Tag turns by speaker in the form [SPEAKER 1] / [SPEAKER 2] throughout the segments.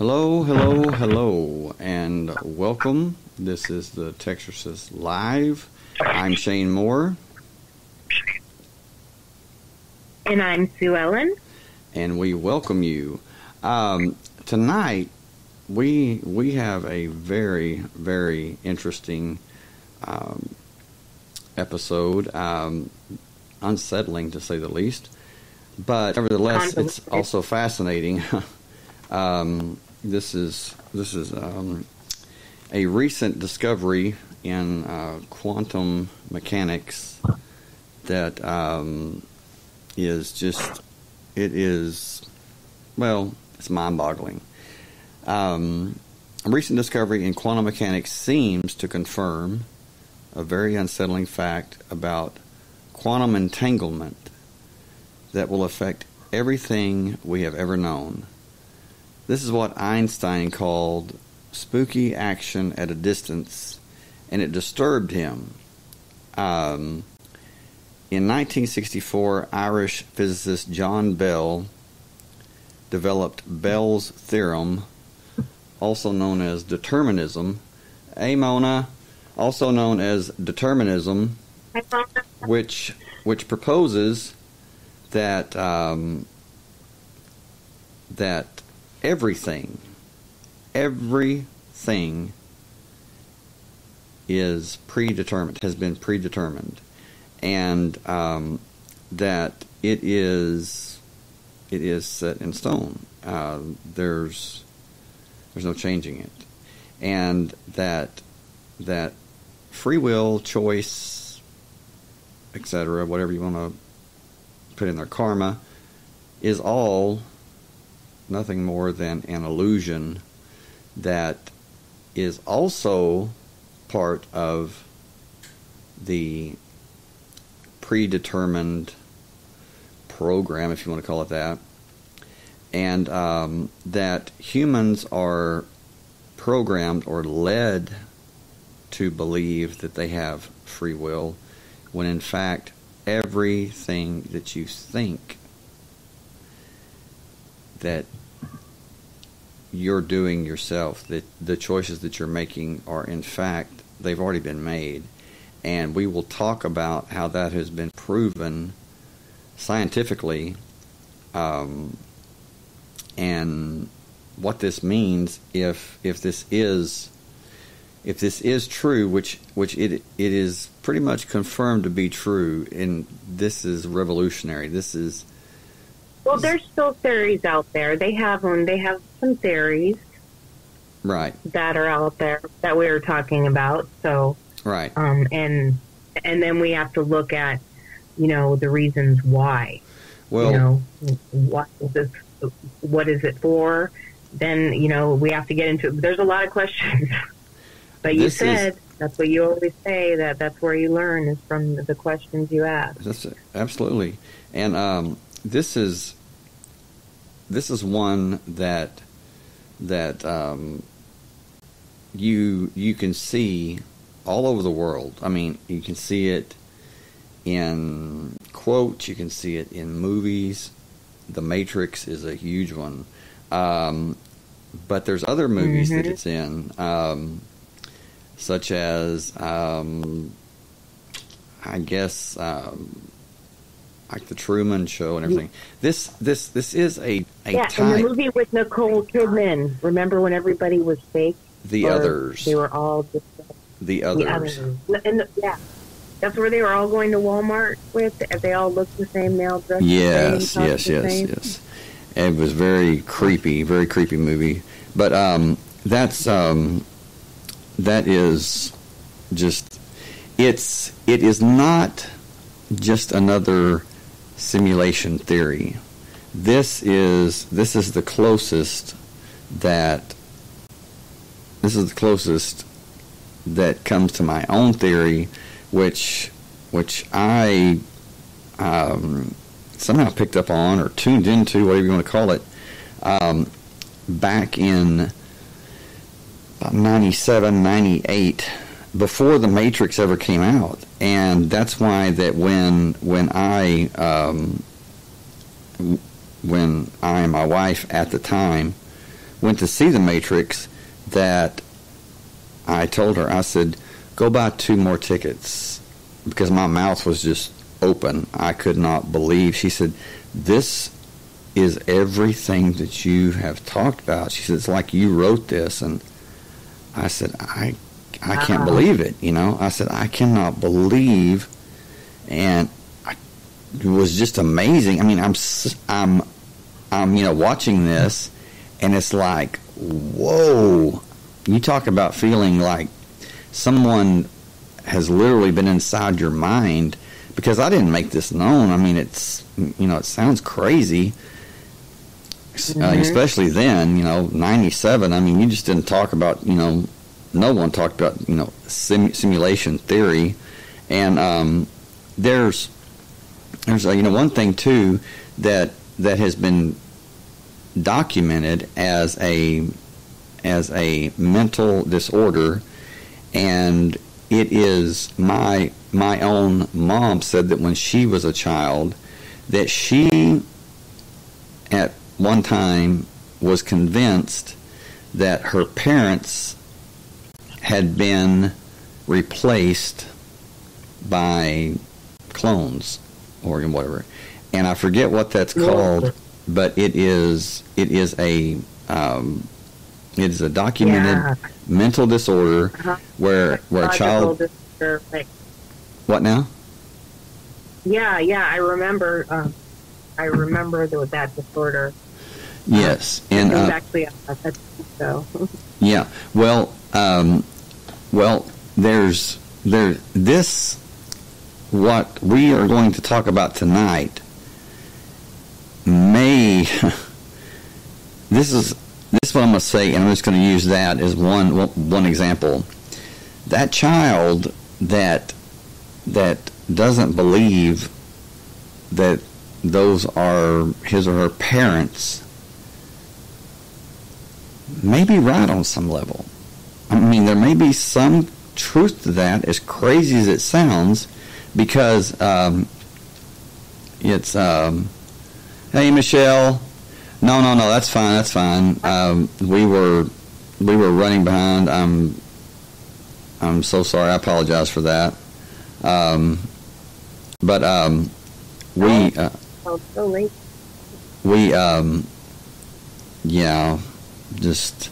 [SPEAKER 1] Hello, hello, hello, and welcome. This is the Texas Live. I'm Shane Moore,
[SPEAKER 2] And I'm Sue Ellen.
[SPEAKER 1] and we welcome you. Um, tonight, we we have a very very interesting um, episode, um, unsettling to say the least, but nevertheless, it's also fascinating. this is this is um, a recent discovery in uh, quantum mechanics that um, is just it is well it's mind-boggling. Um, a recent discovery in quantum mechanics seems to confirm a very unsettling fact about quantum entanglement that will affect everything we have ever known. This is what Einstein called spooky action at a distance, and it disturbed him. Um, in 1964, Irish physicist John Bell developed Bell's theorem, also known as determinism. Hey, Mona, also known as determinism, which which proposes that um, that everything, everything is predetermined, has been predetermined, and um, that it is it is set in stone. Uh, there's there's no changing it, and that that free will, choice, etc., whatever you want to put in there, karma, is all nothing more than an illusion that is also part of the predetermined program, if you want to call it that, and um, that humans are programmed or led to believe that they have free will, when in fact, everything that you think that you're doing yourself, that the choices that you're making are in fact, they've already been made. And we will talk about how that has been proven scientifically um, and what this means if if this is if this is true, which which it it is pretty much confirmed to be true, and this is revolutionary. This is
[SPEAKER 2] Well, there's still theories out there. They have them. They have some theories
[SPEAKER 1] right,
[SPEAKER 2] that are out there that we were talking about. So,
[SPEAKER 1] right.
[SPEAKER 2] um, and and then we have to look at, you know, the reasons why.
[SPEAKER 1] Well,
[SPEAKER 2] you know, what is this? What is it for? Then you know we have to get into. There's a lot of questions. but you
[SPEAKER 1] This is-
[SPEAKER 2] said that's what you always say. That that's where you learn is from the questions you ask.
[SPEAKER 1] That's absolutely, and um, this is this is one that that um, you you can see all over the world. I mean, you can see it in quotes. You can see it in movies. The Matrix is a huge one, um, but there's other movies that
[SPEAKER 2] Mhm.
[SPEAKER 1] it's in, um, such as um, I guess um, like the Truman Show and everything. This this this is a a
[SPEAKER 2] yeah,
[SPEAKER 1] type.
[SPEAKER 2] the movie with Nicole Kidman, remember when everybody was fake?
[SPEAKER 1] the
[SPEAKER 2] Or
[SPEAKER 1] others,
[SPEAKER 2] They were all just
[SPEAKER 1] the
[SPEAKER 2] the
[SPEAKER 1] others.
[SPEAKER 2] others. And the, yeah, that's where they were all going to Walmart with. They all looked the same. They all dressed
[SPEAKER 1] Yes,
[SPEAKER 2] the same.
[SPEAKER 1] yes, yes, yes. It was very creepy, very creepy movie. But um, that's um, that is just it's it is not just another simulation theory. This is this is the closest that this is the closest that comes to my own theory, which which I um, somehow picked up on or tuned into, whatever you want to call it, um, back in about 97, 98, before the Matrix ever came out. And that's why that when when I um, when I and my wife at the time went to see The Matrix that I told her, I said, go buy two more tickets because my mouth was just open. I could not believe. She said, this is everything that you have talked about. She said, it's like you wrote this. And I said, I, I can't
[SPEAKER 2] Wow.
[SPEAKER 1] believe it. You know, I said, I cannot believe. And I, it was just amazing. I mean, I'm, I'm, I'm, you know, watching this and it's like, whoa. You talk about feeling like someone has literally been inside your mind because I didn't make this known. I mean, it's, you know, it sounds crazy. Uh,
[SPEAKER 2] Mhm.
[SPEAKER 1] especially then, you know, 97. I mean, you just didn't talk about, you know, no one talked about, you know, sim- simulation theory. And um, there's, there's, uh, you know, one thing too that that has been documented as a as a mental disorder, and it is my my own mom said that when she was a child, that she at one time was convinced that her parents had been replaced by clones or whatever, and I forget what that's called, but it is it is a um, it is a documented
[SPEAKER 2] Yeah.
[SPEAKER 1] mental disorder
[SPEAKER 2] Uh-huh.
[SPEAKER 1] where where a child
[SPEAKER 2] disorder, like,
[SPEAKER 1] what now?
[SPEAKER 2] yeah, yeah, I remember. Um, I remember that disorder.
[SPEAKER 1] Yes, and
[SPEAKER 2] it was
[SPEAKER 1] uh,
[SPEAKER 2] actually a, a show.
[SPEAKER 1] Yeah. Well, um, well, there's there this what we are going to talk about tonight may this is this is what I'm going to say, and I'm just going to use that as one one example. That child that that doesn't believe that those are his or her parents may be right on some level. I mean, there may be some truth to that, as crazy as it sounds, because um, it's, um, hey, Michelle. No, no, no, that's fine, that's fine. Um, we were we were running behind. I'm I'm so sorry. I apologize for that. Um, but um, we uh,
[SPEAKER 2] Oh, so late.
[SPEAKER 1] we um, yeah, just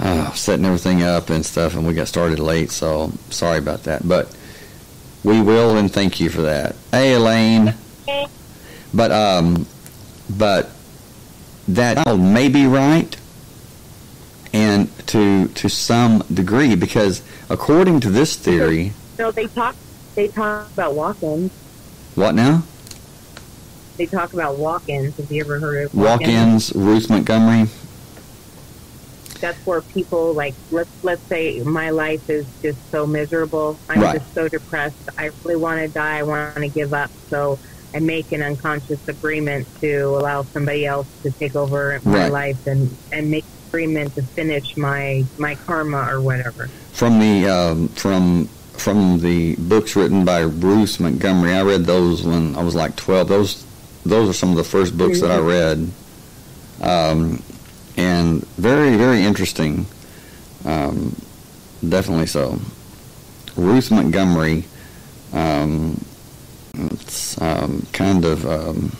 [SPEAKER 1] uh, setting everything up and stuff, and we got started late. So sorry about that, but we will and thank you for that. Hey, Elaine. But um, but that may be right, and to to some degree, because according to this theory,
[SPEAKER 2] No, they talk. They talk about walk-ins.
[SPEAKER 1] what now?
[SPEAKER 2] They talk about walk-ins. Have you ever heard of walk-ins?
[SPEAKER 1] Walk-ins, Ruth Montgomery.
[SPEAKER 2] That's where people like let's let's say my life is just so miserable. I'm
[SPEAKER 1] Right.
[SPEAKER 2] just so depressed. I really want to die. I want to give up. So I make an unconscious agreement to allow somebody else to take over my
[SPEAKER 1] Right.
[SPEAKER 2] life and and make agreement to finish my my karma or whatever.
[SPEAKER 1] from the um, from from the books written by Ruth Montgomery. I read those when I was like twelve. Those those are some of the first books that I read, um, and very very interesting. Um, definitely so. Ruth Montgomery. Um, it's um, kind of um,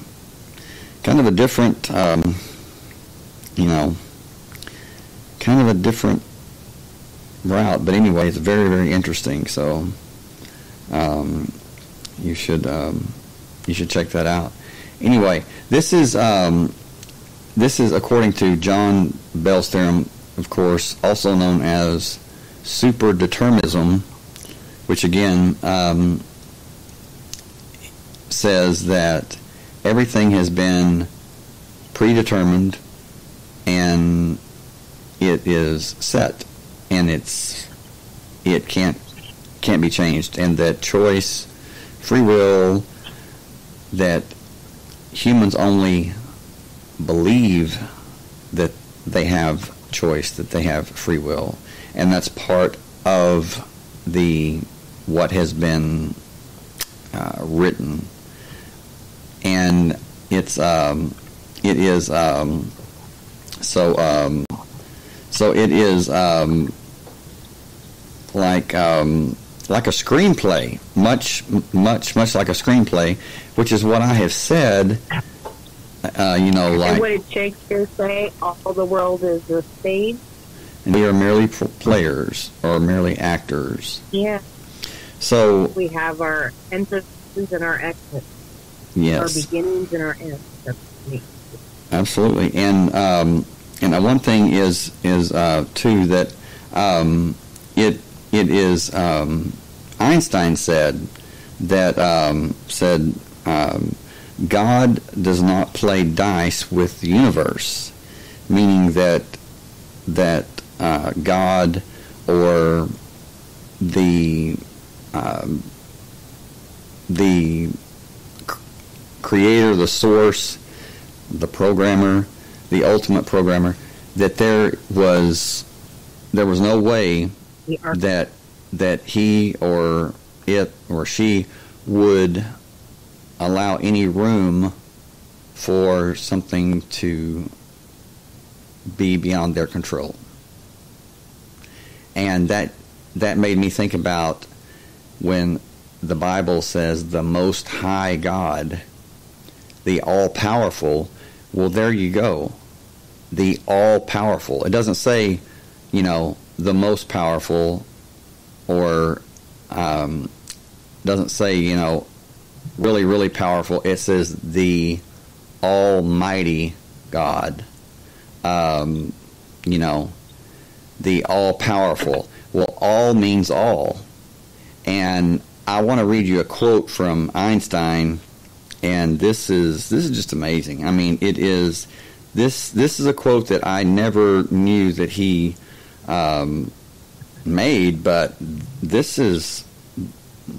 [SPEAKER 1] kind of a different, um, you know, kind of a different route. But anyway, it's very, very interesting. So um, you should you should check that out. Anyway, this is this is according to John Bell's theorem, of course, also known as superdeterminism, which again um, says that everything has been predetermined and it is set and it's it can't can't be changed and that choice free will that humans only believe that they have choice that they have free will and that's part of the what has been uh, written and it's um, it is um, So, um, so it is um, like um, like a screenplay, much much much like a screenplay, which is what I have said. Uh, you know, like
[SPEAKER 2] and what did Shakespeare say? All the world is a stage.
[SPEAKER 1] And we are merely players or merely actors.
[SPEAKER 2] Yeah.
[SPEAKER 1] So
[SPEAKER 2] we have our entrances and our exits.
[SPEAKER 1] Yes.
[SPEAKER 2] Our beginnings and our ends.
[SPEAKER 1] Absolutely, and um, and one thing is is uh, too that um, it it is um, Einstein said that um, said um, God does not play dice with the universe, meaning that that uh, God or the um, the creator, the source, the programmer, the ultimate programmer, that there was there was no way that that he or it or she would allow any room for something to be beyond their control. And that that made me think about when the Bible says the most high God, the all powerful, well there you go. The all powerful. It doesn't say, you know, the most powerful or um, doesn't say, you know, really, really powerful. It says the Almighty God. Um, you know, the all powerful. Well, all means all. And I want to read you a quote from Einstein, and this is this is just amazing. I mean, it is this this is a quote that I never knew that he um, made, but this is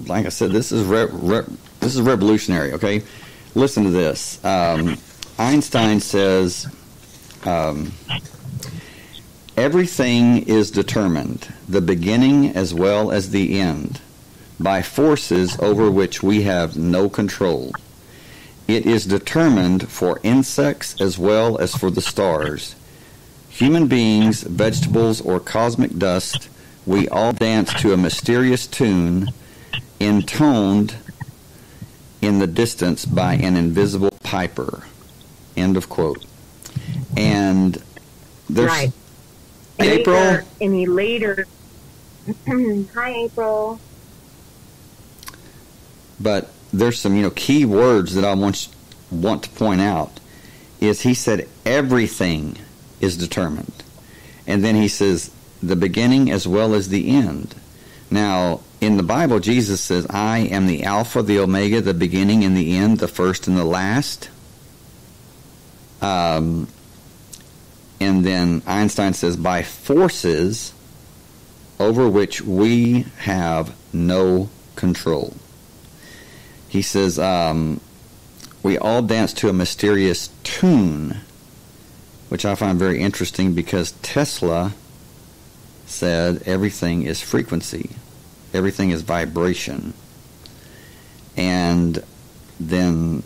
[SPEAKER 1] like I said, this is re- re- this is revolutionary. Okay, listen to this. Um, Einstein says. Um, Everything is determined, the beginning as well as the end, by forces over which we have no control. It is determined for insects as well as for the stars. Human beings, vegetables, or cosmic dust, we all dance to a mysterious tune intoned in the distance by an invisible piper. End of quote. And there's.
[SPEAKER 2] Right
[SPEAKER 1] April.
[SPEAKER 2] Later, any later. Hi, April.
[SPEAKER 1] But there's some, you know, key words that I want want to point out. Is he said everything is determined, and then he says the beginning as well as the end. Now, in the Bible, Jesus says, "I am the Alpha, the Omega, the beginning and the end, the first and the last." Um, and then Einstein says, by forces over which we have no control. He says, um, we all dance to a mysterious tune, which I find very interesting because Tesla said everything is frequency, everything is vibration. And then,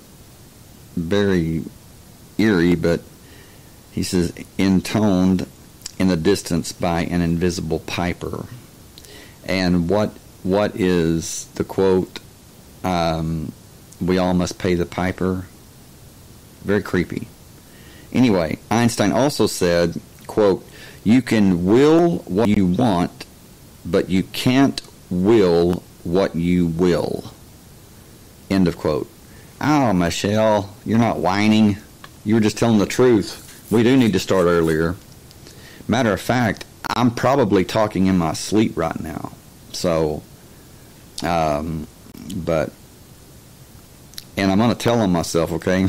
[SPEAKER 1] very eerie, but he says, intoned in the distance by an invisible piper. And what what is the quote? Um, we all must pay the piper. Very creepy. Anyway, Einstein also said, quote, you can will what you want, but you can't will what you will. End of quote. Oh, Michelle, you're not whining. You were just telling the truth. We do need to start earlier. Matter of fact, I'm probably talking in my sleep right now. So, um, but, and I'm going to tell on myself, okay?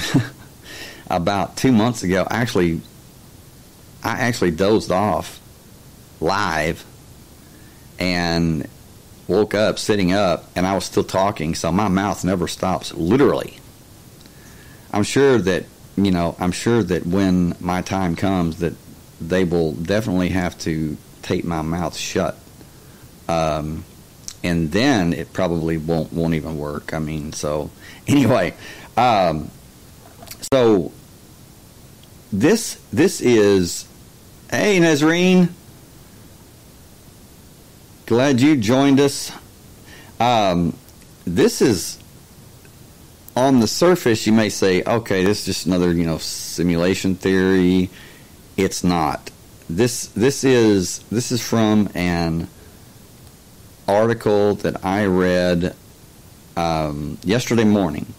[SPEAKER 1] About two months ago, actually, I actually dozed off live and woke up sitting up and I was still talking, so my mouth never stops, literally. I'm sure that you know, I'm sure that when my time comes, that they will definitely have to tape my mouth shut. Um, and then it probably won't won't even work. I mean, so anyway, um, so this this is hey Nazreen. Glad you joined us. Um, this is on the surface. You may say, okay, this is just another you know simulation theory. It's not. This this is this is from an article that I read um, yesterday morning,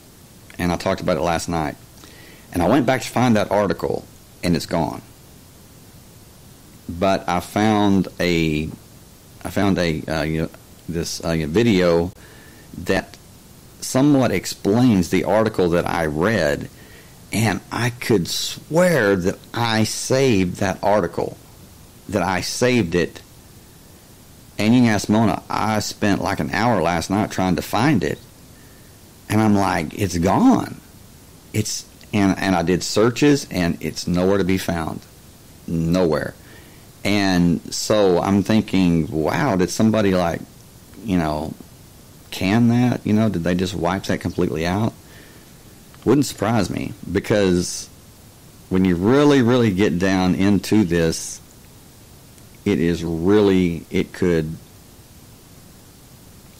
[SPEAKER 1] and I talked about it last night. And I went back to find that article, and it's gone. But I found a, I found a uh, you know, this uh, video that somewhat explains the article that I read, and I could swear that I saved that article, that I saved it. And you ask Mona, I spent like an hour last night trying to find it, and I'm like, it's gone. It's and and I did searches, and it's nowhere to be found, nowhere. And so I'm thinking, wow, did somebody like, you know, can that? You know, did they just wipe that completely out? Wouldn't surprise me because when you really, really get down into this, it is really, it could,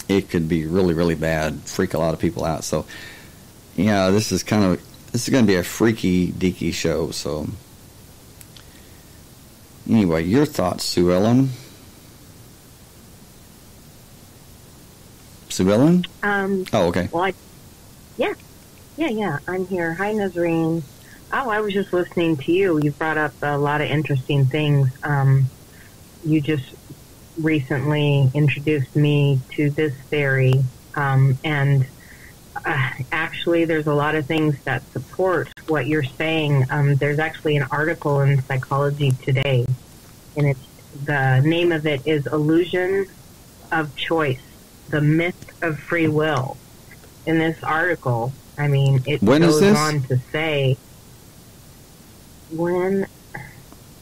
[SPEAKER 1] it could be really, really bad, freak a lot of people out. So, yeah, this is kind of, this is going to be a freaky, deaky show. So, anyway, your thoughts, Sue Ellen? Sue Ellen?
[SPEAKER 2] Um,
[SPEAKER 1] Oh, okay.
[SPEAKER 2] well, I, yeah, yeah, yeah. I'm here. Hi, Nazreen. Oh, I was just listening to you. You brought up a lot of interesting things. Um, you just recently introduced me to this theory, um, and uh, actually, there's a lot of things that support what you're saying. Um, there's actually an article in Psychology Today, and it's the name of it is "Illusion of Choice: The Myth of Free Will." In this article, I mean, it
[SPEAKER 1] When
[SPEAKER 2] goes on to say when.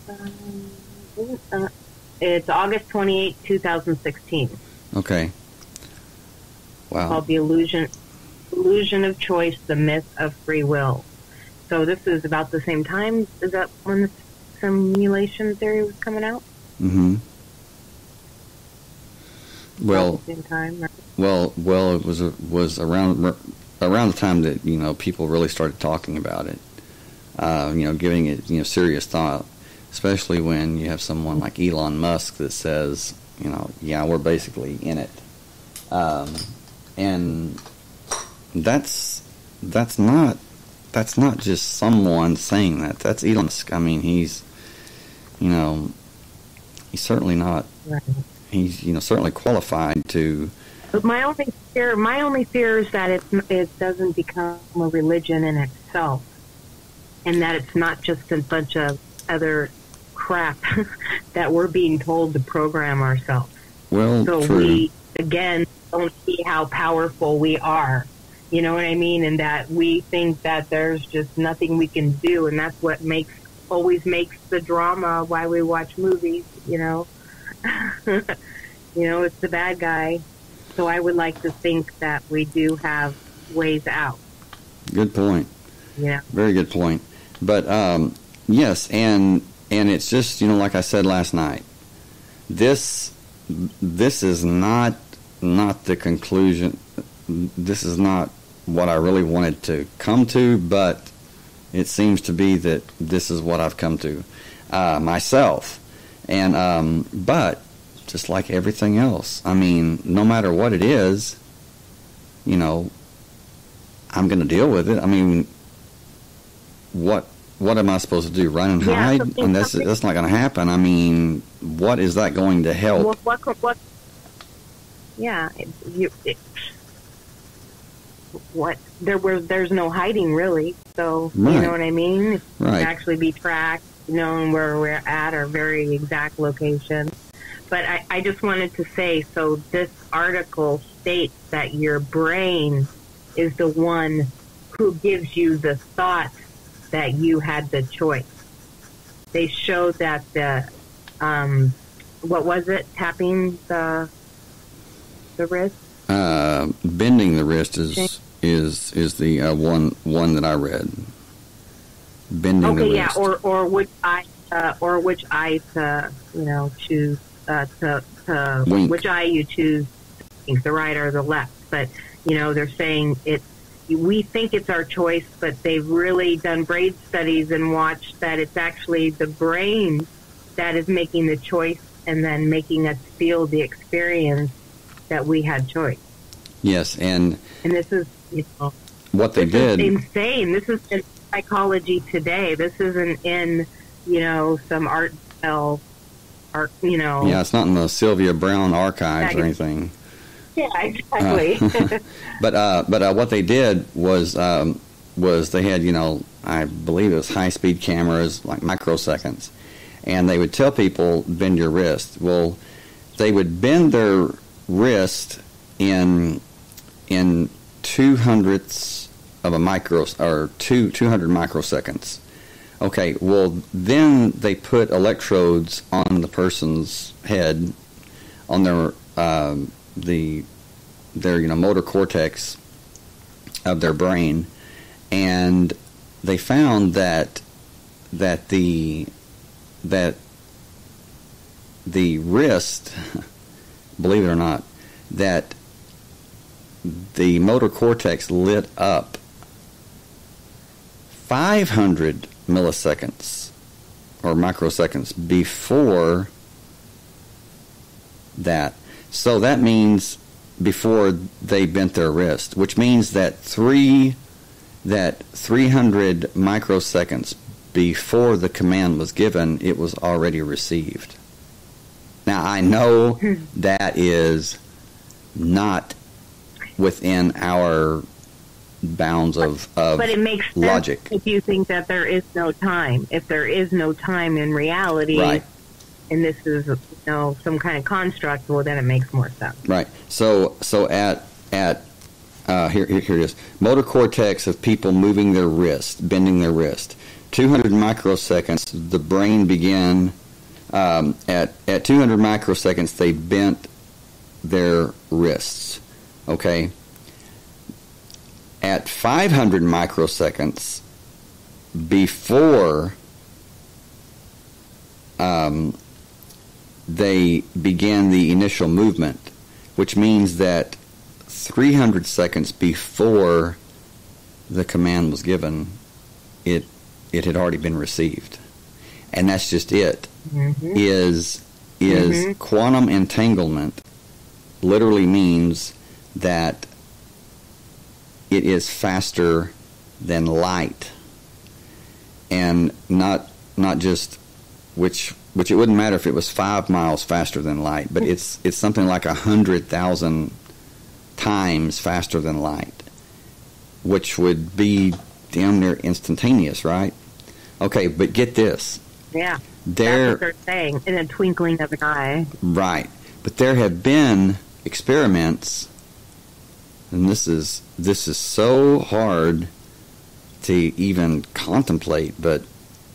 [SPEAKER 2] Um, uh, it's August 28, 2016
[SPEAKER 1] Okay. Wow.
[SPEAKER 2] called the illusion illusion of choice the myth of free will so this is about the same time is that when the simulation theory was coming out
[SPEAKER 1] Mm-hmm. Well,
[SPEAKER 2] same time right?
[SPEAKER 1] well, well. It was was around around the time that you know people really started talking about it. Uh, you know, giving it you know serious thought, especially when you have someone like Elon Musk that says, you know, yeah, we're basically in it, um, and that's that's not that's not just someone saying that. That's Elon Musk. I mean, he's you know, he's certainly not.
[SPEAKER 2] Right.
[SPEAKER 1] He's you know certainly qualified to.
[SPEAKER 2] but my only fear my only fear is that it it doesn't become a religion in itself and that it's not just a bunch of other crap that we're being told to program ourselves
[SPEAKER 1] Well,
[SPEAKER 2] so
[SPEAKER 1] true.
[SPEAKER 2] we again don't see how powerful we are you know what i mean and that we think that there's just nothing we can do and that's what makes always makes the drama why we watch movies you know you know it's the bad guy so i would like to think that we do have ways out
[SPEAKER 1] Good point.
[SPEAKER 2] Yeah.
[SPEAKER 1] Very good point. But um, yes, and and it's just you know like I said last night. This this is not not the conclusion. This is not what I really wanted to come to, but it seems to be that this is what I've come to uh, myself. And um, but just like everything else, I mean, no matter what it is, you know, I'm going to deal with it. I mean, what what am I supposed to do? Run and
[SPEAKER 2] Yeah,
[SPEAKER 1] hide?
[SPEAKER 2] something-
[SPEAKER 1] And that's
[SPEAKER 2] something-
[SPEAKER 1] that's not going to happen. I mean, what is that going to help?
[SPEAKER 2] what what what yeah you it, what there was there's no hiding really so you know what i mean
[SPEAKER 1] Right.
[SPEAKER 2] actually be tracked known where we're at our very exact location but I, I just wanted to say so this article states that your brain is the one who gives you the thought that you had the choice they show that the um, what was it? Tapping the the wrist.
[SPEAKER 1] Uh, bending the wrist is is is the uh, one one that I read. bending the wrist.
[SPEAKER 2] Okay, yeah, or or which eye, uh, or which eye to you know choose uh, to to
[SPEAKER 1] Wink.
[SPEAKER 2] which eye you choose, the right or the left. But you know they're saying it's we think it's our choice, but they've really done brain studies and watched that it's actually the brain that is making the choice and then making us feel the experience that we had choice.
[SPEAKER 1] yes, and
[SPEAKER 2] And this is you know
[SPEAKER 1] what they did.
[SPEAKER 2] insane. This is in psychology today. This isn't in, you know, some art cell, art, you know.
[SPEAKER 1] Yeah, it's not in the Sylvia Browne archives or anything.
[SPEAKER 2] Yeah, exactly.
[SPEAKER 1] But uh, but uh, what they did was um, was they had you know I believe it was high speed cameras like microseconds, and they would tell people bend your wrist. Well, they would bend their wrist in in two hundredths of a micro or two two hundred microseconds. Okay, well then they put electrodes on the person's head, on their um, the their you know motor cortex of their brain, and they found that that the that the wrist, believe it or not, that the motor cortex lit up 500 milliseconds or microseconds before that. So that means before they bent their wrist, which means that three that 300 microseconds before the command was given, it was already received. Now I know that is not within our bounds of, of
[SPEAKER 2] but it makes sense
[SPEAKER 1] logic.
[SPEAKER 2] if you think that there is no time. If there is no time in reality,
[SPEAKER 1] Right.
[SPEAKER 2] and this is, you know, some kind of construct, well, then it makes more sense.
[SPEAKER 1] Right. So so at at uh, here, here here it is. Motor cortex of people moving their wrist, bending their wrist. 200 microseconds, the brain began um, at at 200 microseconds. They bent their wrists. Okay. At 500 microseconds, before um, they began the initial movement, which means that 300 seconds before the command was given, it it had already been received, and that's just it.
[SPEAKER 2] Mm-hmm.
[SPEAKER 1] Is is
[SPEAKER 2] Mhm.
[SPEAKER 1] quantum entanglement literally means that it is faster than light, and not not just which which it wouldn't matter if it was five miles faster than light, but it's it's something like a hundred thousand times faster than light, which would be damn near instantaneous, right? Okay, but get this.
[SPEAKER 2] Yeah,
[SPEAKER 1] There
[SPEAKER 2] that's what they're saying in a twinkling of an eye.
[SPEAKER 1] Right. But there have been experiments and this is this is so hard to even contemplate, but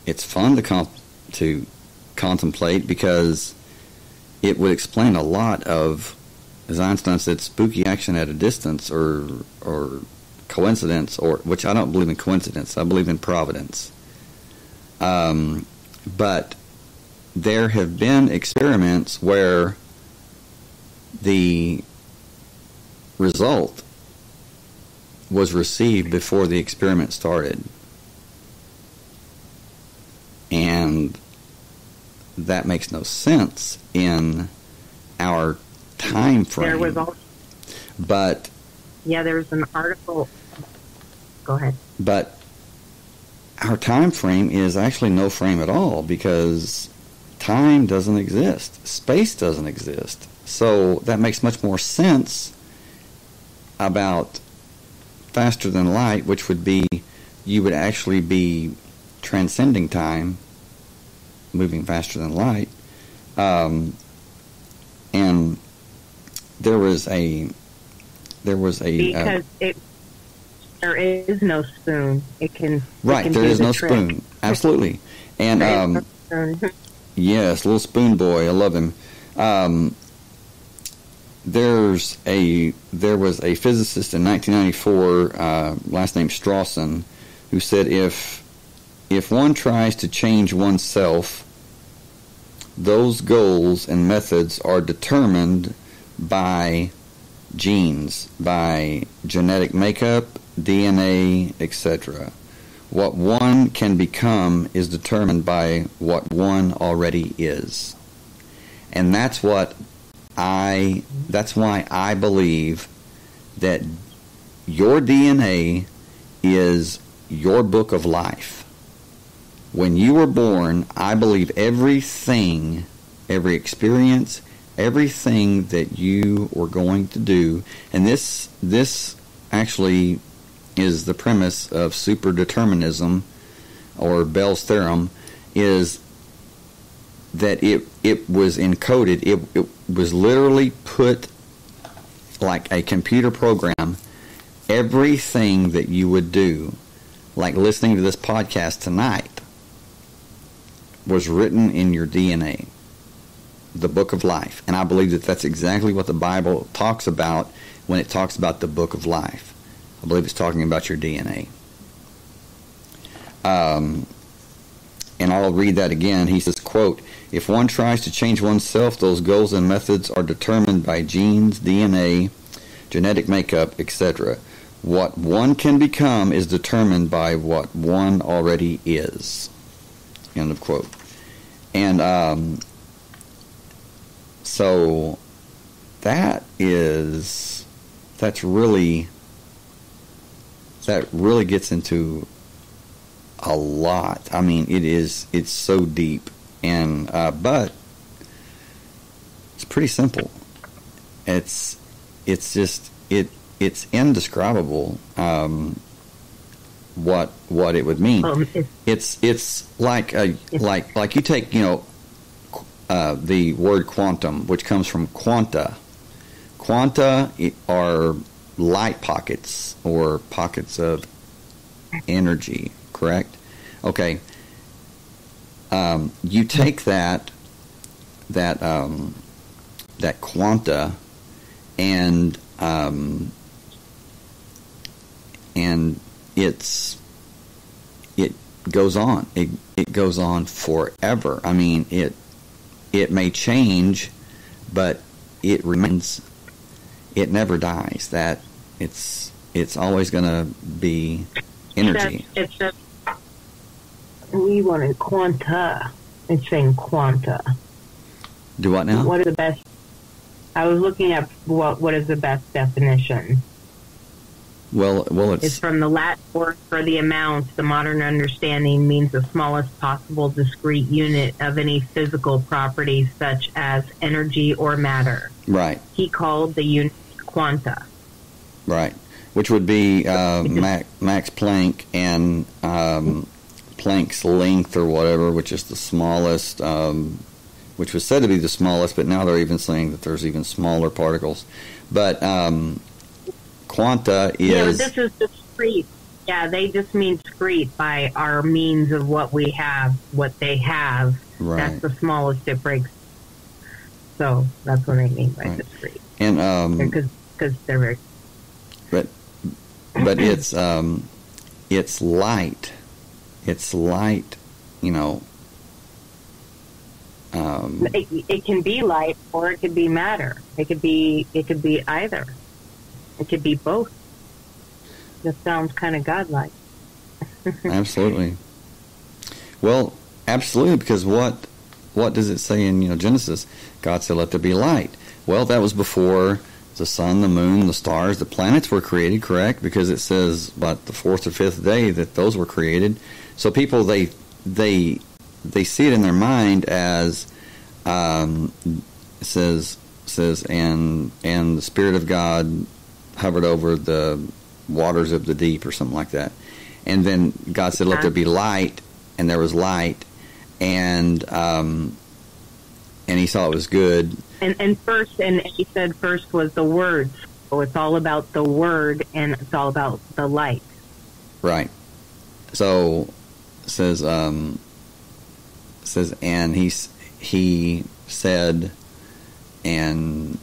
[SPEAKER 1] it's fun to com- to contemplate because it would explain a lot of as Einstein said spooky action at a distance or or coincidence or which I don't believe in coincidence. I believe in providence. Um, but there have been experiments where the result was received before the experiment started. And that makes no sense in our time frame.
[SPEAKER 2] There was all,
[SPEAKER 1] but
[SPEAKER 2] yeah, there was an article. Go ahead.
[SPEAKER 1] but our time frame is actually no frame at all because time doesn't exist. Space doesn't exist. So that makes much more sense about faster than light which would be you would actually be transcending time moving faster than light. Um, and there was a there was a uh,
[SPEAKER 2] it there is no spoon. It can it
[SPEAKER 1] Right,
[SPEAKER 2] can
[SPEAKER 1] there is
[SPEAKER 2] the
[SPEAKER 1] no
[SPEAKER 2] trick.
[SPEAKER 1] spoon. Absolutely. And um, yes, little spoon boy, I love him. Um, there's a there was a physicist in 1994, uh, last name Strawson, who said if if one tries to change oneself, those goals and methods are determined by genes, by genetic makeup, DNA, etc. What one can become is determined by what one already is. And that's what I that's why I believe that your DNA is your book of life. When you were born, I believe everything, every experience, everything that you were going to do, and this this actually is the premise of superdeterminism or Bell's theorem is that it it was encoded it, it was literally put like a computer program everything that you would do like listening to this podcast tonight was written in your DNA the book of life. And I believe that that's exactly what the Bible talks about when it talks about the book of life I believe it's talking about your DNA. Um, and I'll read that again. He says, quote, if one tries to change oneself, those goals and methods are determined by genes, DNA, genetic makeup, etc. What one can become is determined by what one already is. End of quote. And um, so that is, that's really that really gets into a lot. I mean, it is it's so deep, and uh, but it's pretty simple. It's it's just it it's indescribable um, what what it would mean. Um, it's, it's, it's like a like like you take you know uh, the word quantum, which comes from quanta. Quanta are light pockets or pockets of energy, correct? Okay. Um, you take that that um, that quanta and um, and it's it goes on. It it goes on forever. I mean, it it may change, but it remains it never dies. That it's it's always going to be energy.
[SPEAKER 2] It's just, we wanted quanta. It's saying quanta.
[SPEAKER 1] Do what now?
[SPEAKER 2] What is the best? I was looking at what what is the best definition.
[SPEAKER 1] Well, well, it's,
[SPEAKER 2] it's from the Latin word for the amount. The modern understanding means the smallest possible discrete unit of any physical property, such as energy or matter.
[SPEAKER 1] Right.
[SPEAKER 2] He called the unit quanta.
[SPEAKER 1] Right, which would be uh, Max, Max Planck and um, Planck's length or whatever, which is the smallest, um, which was said to be the smallest, but now they're even saying that there's even smaller particles. But um, quanta is.
[SPEAKER 2] Yeah, this is discrete. Yeah, they just mean discrete by our means of what we have, what they have. Right. That's the smallest it breaks. So that's what I mean by right. discrete.
[SPEAKER 1] And um,
[SPEAKER 2] because they're very.
[SPEAKER 1] But but it's um, it's light. It's light, you know. Um,
[SPEAKER 2] it, it can be light or it could be matter. It could be it could be either. It could be both. That sounds kind of godlike.
[SPEAKER 1] absolutely. Well, absolutely, because what what does it say in you know Genesis? God said, "Let there be light." Well, that was before the sun, the moon, the stars, the planets were created, correct? Because it says about the fourth or fifth day that those were created. So people they they they see it in their mind as um, says says and and the spirit of God hovered over the waters of the deep or something like that. And then God said, "Let there be light," and there was light, and um, and He saw it was good,
[SPEAKER 2] and and first, and he said first was the words. So it's all about the word, and it's all about the light.
[SPEAKER 1] Right. So says um, says and he he said and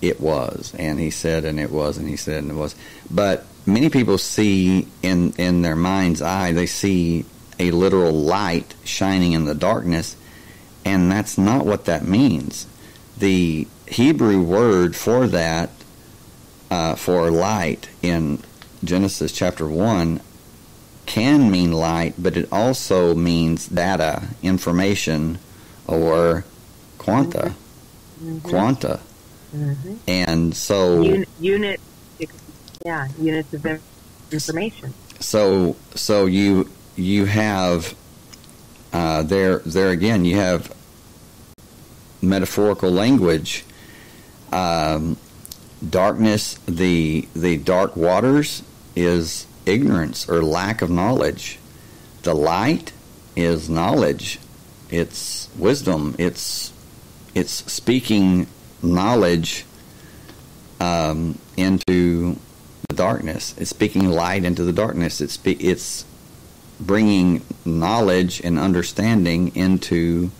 [SPEAKER 1] it was and he said and it was and he said and it was but many people see in in their mind's eye they see a literal light shining in the darkness, and that's not what that means. The Hebrew word for that, uh, for light in Genesis chapter 1, can mean light, but it also means data, information, or quanta.
[SPEAKER 2] Mm-hmm.
[SPEAKER 1] Quanta.
[SPEAKER 2] Mm-hmm.
[SPEAKER 1] And so.
[SPEAKER 2] Un- unit, yeah, units of information.
[SPEAKER 1] So, so you you have uh, there there again you have metaphorical language. Um, darkness, the the dark waters is ignorance or lack of knowledge. The light is knowledge. It's wisdom. It's it's speaking knowledge um, into the darkness. It's speaking light into the darkness. It's it's bringing knowledge and understanding into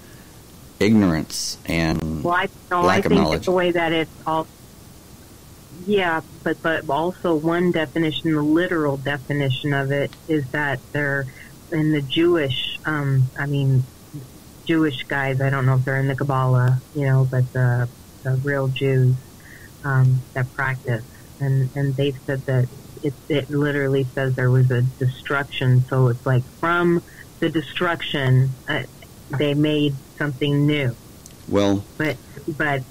[SPEAKER 1] ignorance and
[SPEAKER 2] well, I, no,
[SPEAKER 1] lack
[SPEAKER 2] I
[SPEAKER 1] of
[SPEAKER 2] think
[SPEAKER 1] knowledge.
[SPEAKER 2] the way that it's all. Yeah, but but also one definition, the literal definition of it, is that they're in the Jewish. Um, I mean, Jewish guys. I don't know if they're in the Kabbalah, you know, but the the real Jews um, that practice, and and they've said that it it literally says there was a destruction. So it's like from the destruction, uh, they made something new
[SPEAKER 1] well,
[SPEAKER 2] but but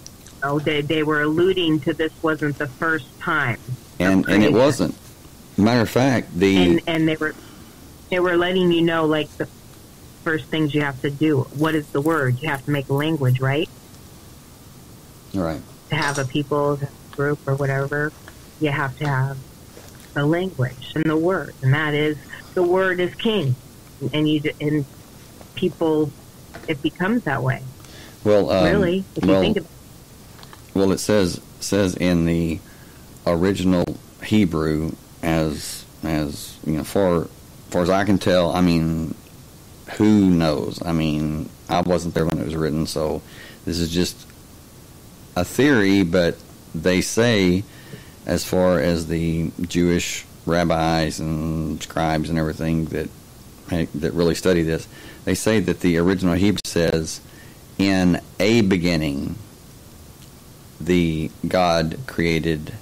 [SPEAKER 2] oh, they they were alluding to this wasn't the first time,
[SPEAKER 1] and and it wasn't. Matter of fact, the
[SPEAKER 2] and and they were they were letting you know like the first things you have to do. What is the word? You have to make a language, right?
[SPEAKER 1] right.
[SPEAKER 2] To have a people group or whatever, you have to have a language and the word, and that is the word is king, and you and people it becomes that way.
[SPEAKER 1] Well, um,
[SPEAKER 2] really, if
[SPEAKER 1] well,
[SPEAKER 2] you think about
[SPEAKER 1] Well, it says says in the original Hebrew as as you know, far far as I can tell. I mean, who knows? I mean, I wasn't there when it was written, so this is just a theory. But they say, as far as the Jewish rabbis and scribes and everything that that really study this, they say that the original Hebrew says, "In a beginning." the God created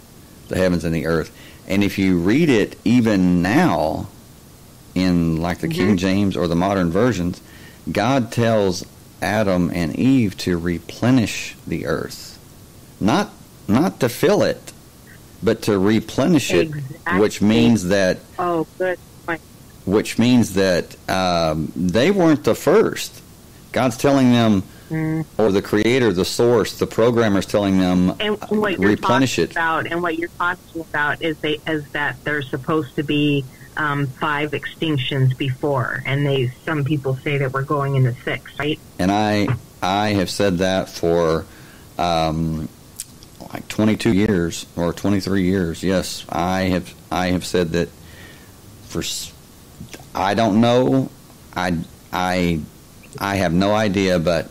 [SPEAKER 1] the heavens and the earth. And if you read it even now in like the King
[SPEAKER 2] Mhm.
[SPEAKER 1] James or the modern versions, God tells Adam and Eve to replenish the earth. Not not to fill it, but to replenish it, which means that
[SPEAKER 2] oh, good.
[SPEAKER 1] Which means that um, they weren't the first. God's telling them,
[SPEAKER 2] Mm.
[SPEAKER 1] or the creator, the source, the programmer's telling them,
[SPEAKER 2] and what you're
[SPEAKER 1] replenish it.
[SPEAKER 2] about and what you're talking about is they is that there's supposed to be um, five extinctions before and they some people say that we're going into six right
[SPEAKER 1] and I I have said that for um, like 22 years or 23 years. Yes, I have I have said that for I don't know. I I I have no idea, but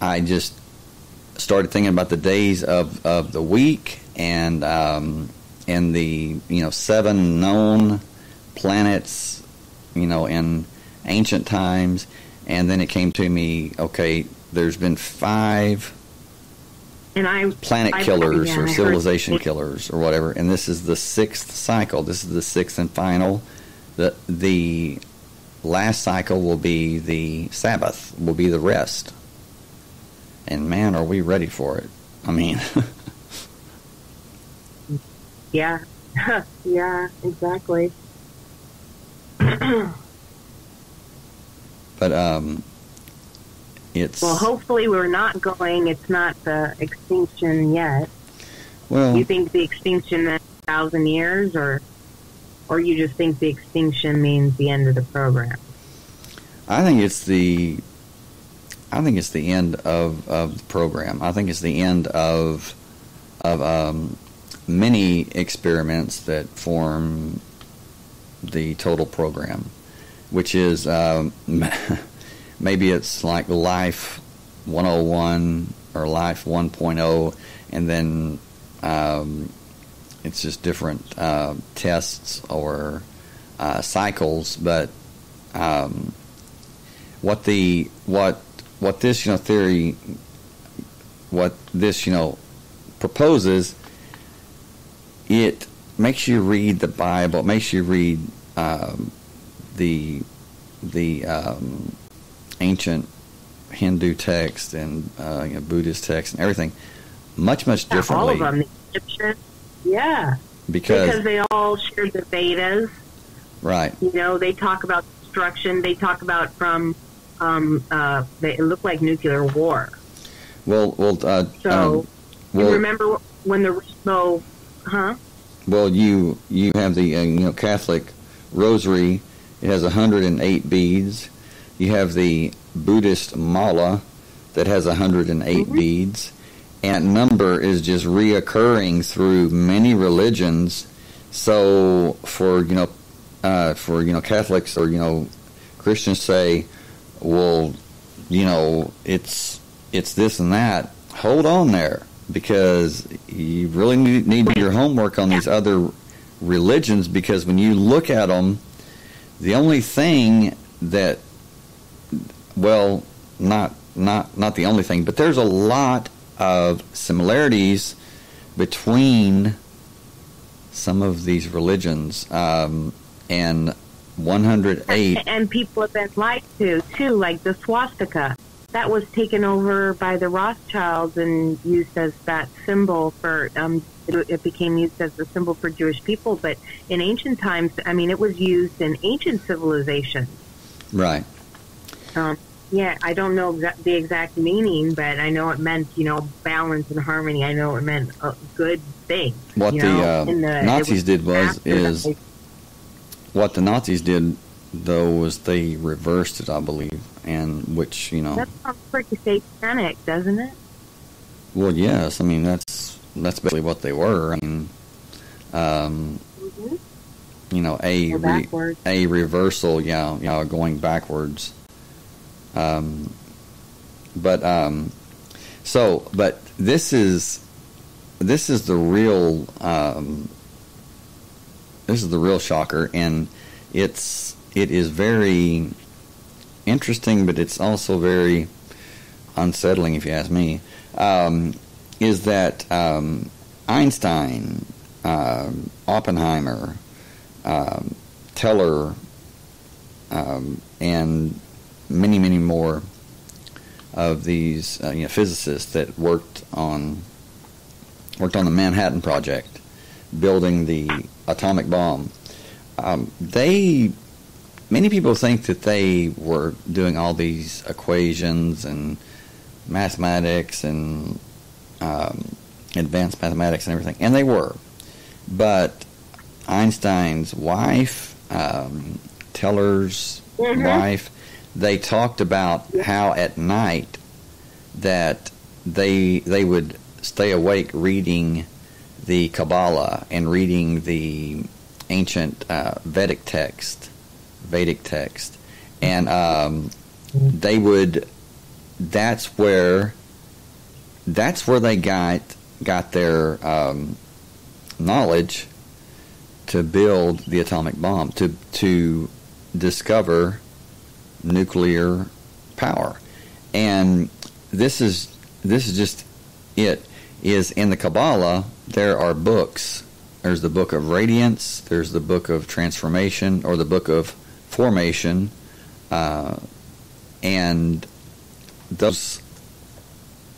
[SPEAKER 1] I just started thinking about the days of, of the week and um, and the you know seven known planets, you know, in ancient times, and then it came to me, okay, there's been five
[SPEAKER 2] and I
[SPEAKER 1] planet
[SPEAKER 2] I-
[SPEAKER 1] killers
[SPEAKER 2] yeah, I
[SPEAKER 1] or
[SPEAKER 2] heard-
[SPEAKER 1] civilization killers or whatever, and this is the sixth cycle. This is the sixth and final. The the last cycle will be the Sabbath, will be the rest. And man, are we ready for it? I mean,
[SPEAKER 2] yeah yeah exactly
[SPEAKER 1] but um, it's
[SPEAKER 2] well hopefully we're not going it's not the extinction yet
[SPEAKER 1] well,
[SPEAKER 2] you think the extinction is a thousand years or or you just think the extinction means the end of the program
[SPEAKER 1] I think it's the I think it's the end of, of the program. I think it's the end of of um, many experiments that form the total program, which is um, maybe it's like Life 101 or Life 1.0, and then um, it's just different uh, tests or uh, cycles, but um, what the what what this you know theory what this you know proposes it makes you read the Bible. It makes you read um, the the um, ancient Hindu text and uh, you know, Buddhist text and everything much much differently
[SPEAKER 2] all of them. The Egyptian. Yeah.
[SPEAKER 1] because
[SPEAKER 2] because they all share the Vedas.
[SPEAKER 1] right
[SPEAKER 2] You know, they talk about destruction. They talk about from, um, uh, they, it looked like nuclear war.
[SPEAKER 1] well well uh,
[SPEAKER 2] So,
[SPEAKER 1] um,
[SPEAKER 2] you remember when the rainbow, huh?
[SPEAKER 1] Well, you you have the uh, you know Catholic rosary. It has 108 beads. You have the Buddhist mala that has 108
[SPEAKER 2] Mhm.
[SPEAKER 1] beads, and number is just reoccurring through many religions. So for you know uh, for you know Catholics or you know Christians say, well, you know it's it's this and that. Hold on there because you really need, need to do your homework on these other religions because when you look at them, the only thing that, well, not not not the only thing, but there's a lot of similarities between some of these religions, um, and 108.
[SPEAKER 2] And people have been lied to too, like the swastika. That was taken over by the Rothschilds and used as that symbol for. Um, it, it became used as a symbol for Jewish people, but in ancient times, I mean, it was used in ancient civilizations.
[SPEAKER 1] Right.
[SPEAKER 2] Um, yeah, I don't know exa- the exact meaning, but I know it meant, you know, balance and harmony. I know it meant a good thing.
[SPEAKER 1] What the, uh,
[SPEAKER 2] the-
[SPEAKER 1] Nazis did was- is-. What the Nazis did, though, was they reversed it, I believe, and which you know.
[SPEAKER 2] That sounds pretty satanic, doesn't it?
[SPEAKER 1] Well, yes. I mean, that's that's basically what they were. I mean, um,
[SPEAKER 2] Mm-hmm.
[SPEAKER 1] you know, a re, a reversal. Yeah, you know, going backwards. Um, but um, so, but this is this is the real um, this is the real shocker, and it's it is very interesting, but it's also very unsettling, if you ask me. Um, is that um, Einstein, um, Oppenheimer, Teller, and many, many more of these uh, you know, physicists that worked on worked on the Manhattan Project, building the atomic bomb. Um, they many people think that they were doing all these equations and mathematics and um, advanced mathematics and everything, and they were. But Einstein's wife, um, Teller's
[SPEAKER 2] Mhm.
[SPEAKER 1] wife, they talked about how at night that they they would stay awake reading the Kabbalah and reading the ancient uh, Vedic text, Vedic text, and um, they would. That's where. That's where they got got their um, knowledge to build the atomic bomb to to discover nuclear power, and this is this is just it. Is in the Kabbalah there are books. There's the book of radiance. There's the book of transformation, or the book of formation, uh, and those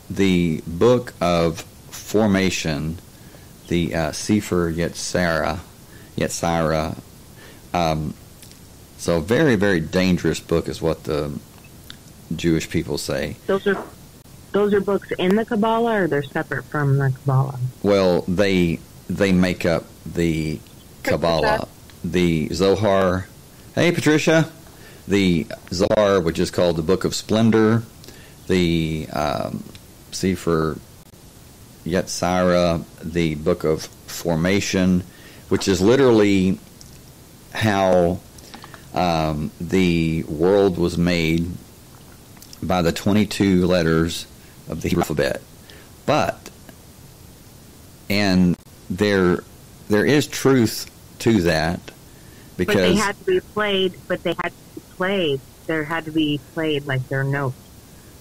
[SPEAKER 1] the book of formation, the uh, Sefer Yetzirah, Yetzirah. Um, so very very dangerous book is what the Jewish people say.
[SPEAKER 2] Those are those are books in the Kabbalah, or they're separate from the Kabbalah.
[SPEAKER 1] Well, they they make up the Kabbalah, the Zohar. Hey, Patricia, the Zohar, which is called the Book of Splendor, the um, Sefer Yetzirah, the Book of Formation, which is literally how um, the world was made by the 22 letters of the Hebrew alphabet. But and there there is truth to that
[SPEAKER 2] But they had to be played. But they had to be played, there had to be played like their notes.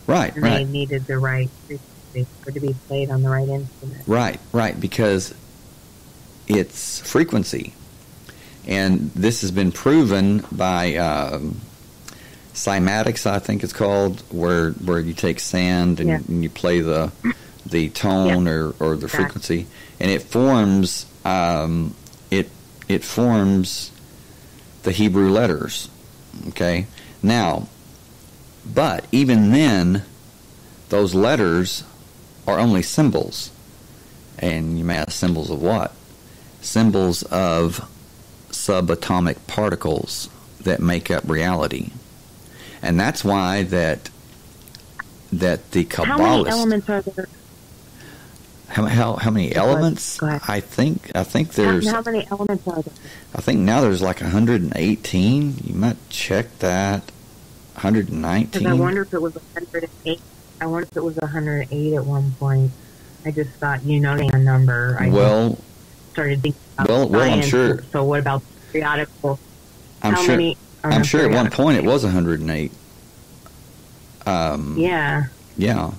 [SPEAKER 1] Right,
[SPEAKER 2] and
[SPEAKER 1] right.
[SPEAKER 2] they needed the right frequency for to be played on the right instrument.
[SPEAKER 1] Right, right, because it's frequency. And this has been proven by um, cymatics, I think it's called, where where you take sand and,
[SPEAKER 2] Yeah.
[SPEAKER 1] and you play the the tone or, or the frequency, and it forms um, it it forms the Hebrew letters. Okay, now, but even then, those letters are only symbols. And you may ask symbols of what? Symbols of subatomic particles that make up reality. And that's why that that the Kabbalist
[SPEAKER 2] How many elements are there?
[SPEAKER 1] how, how, how many
[SPEAKER 2] Go
[SPEAKER 1] elements?
[SPEAKER 2] Ahead.
[SPEAKER 1] I think I think there's
[SPEAKER 2] how many elements are there?
[SPEAKER 1] I think now there's like 118. You might check that. 119.
[SPEAKER 2] I wonder if it was 108. I wonder if it was 108 at one point. I just thought, you know, a number. I
[SPEAKER 1] well,
[SPEAKER 2] started thinking about
[SPEAKER 1] well, well, I'm sure-
[SPEAKER 2] So what about periodical?
[SPEAKER 1] I'm
[SPEAKER 2] how
[SPEAKER 1] sure
[SPEAKER 2] many?
[SPEAKER 1] I'm sure at one point it was 108. Um,
[SPEAKER 2] Yeah.
[SPEAKER 1] Yeah.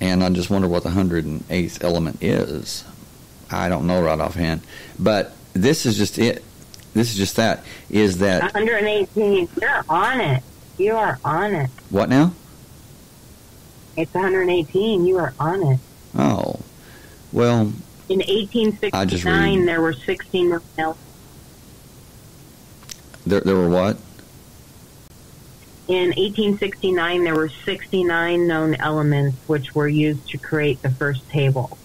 [SPEAKER 1] And I just wonder what the 108th element is. I don't know right offhand. But this is just it. This is just that. Is that
[SPEAKER 2] 118. You're on it. You are on it.
[SPEAKER 1] what now?
[SPEAKER 2] It's 118. You are on it.
[SPEAKER 1] Oh. Well,
[SPEAKER 2] In 1869, there were 16 elements.
[SPEAKER 1] there, there were what?
[SPEAKER 2] In 1869, there were 69 known elements which were used to create the first table.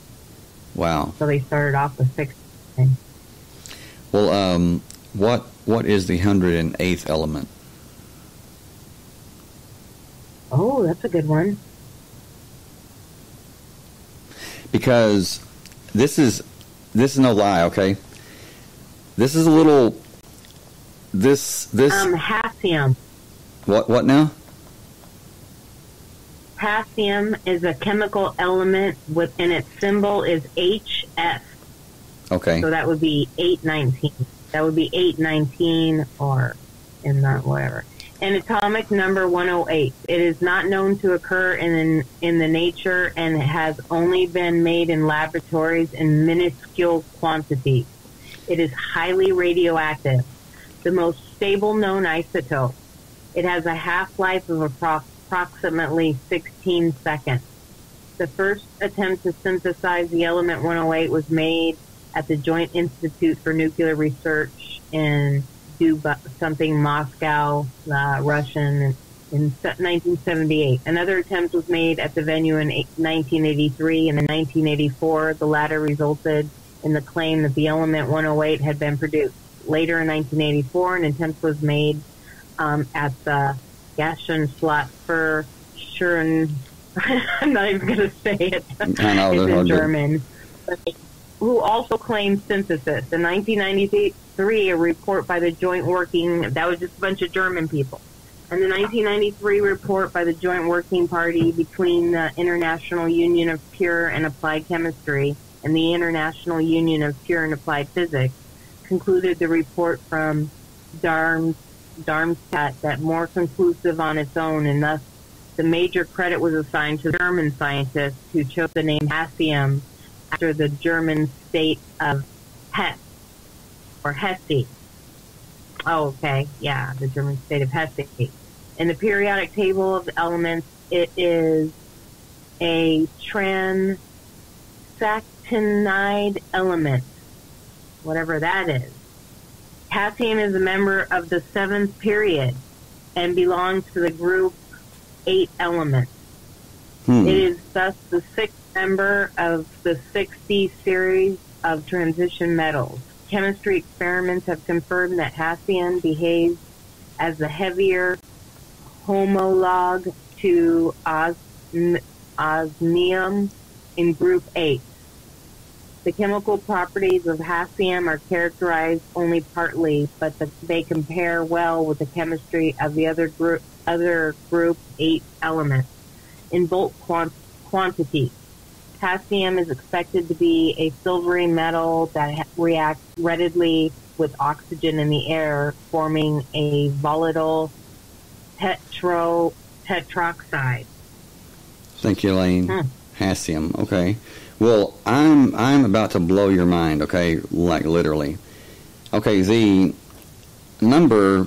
[SPEAKER 1] Wow.
[SPEAKER 2] So they started off with 69.
[SPEAKER 1] Well, um, what what is the 108th element?
[SPEAKER 2] Oh, that's a good one.
[SPEAKER 1] Because this is this is no lie, okay? This is a little this this
[SPEAKER 2] Um, hassium.
[SPEAKER 1] what what now?
[SPEAKER 2] Hassium is a chemical element with, and its symbol is HS.
[SPEAKER 1] Okay.
[SPEAKER 2] So that would be 819. That would be 819 or in that whatever. And atomic number 108. It is not known to occur in in the nature and has only been made in laboratories in minuscule quantities. It is highly radioactive, the most stable known isotope. It has a half-life of approximately 16 seconds. The first attempt to synthesize the element 108 was made at the Joint Institute for Nuclear Research in Something Moscow, uh, Russian, in 1978. Another attempt was made at the venue in 1983, and in 1984, the latter resulted in the claim that the element 108 had been produced. Later in 1984, an attempt was made um, at the Gassenschlatt für Schuren. I'm not even going to say it.
[SPEAKER 1] I know,
[SPEAKER 2] it's in German. Who also claimed synthesis. In 1993, a report by the Joint Working, that was just a bunch of German people. And the 1993 report by the Joint Working Party between the International Union of Pure and Applied Chemistry and the International Union of Pure and Applied Physics concluded the report from Darm, Darmstadt that more conclusive on its own, and thus the major credit was assigned to German scientists who chose the name hassium after the German state of Hesse or Hesse. Oh, okay, yeah, the German state of Hesse. In the periodic table of elements, it is a transactinide element, whatever that is. Hassium is a member of the seventh period and belongs to the group eight elements.
[SPEAKER 1] Hmm.
[SPEAKER 2] It is thus the sixth member of the 6d series of transition metals. Chemistry experiments have confirmed that hassium behaves as the heavier homologue to osm- osmium in group 8. The chemical properties of hassium are characterized only partly, but the, they compare well with the chemistry of the other group, other group 8 elements in bulk quant-. Hassium is expected to be a silvery metal that reacts readily with oxygen in the air, forming a volatile tetro tetroxide.
[SPEAKER 1] Thank you, Elaine.
[SPEAKER 2] Hmm.
[SPEAKER 1] Hassium. Okay. Well, I'm I'm about to blow your mind. Okay, like literally. Okay, the number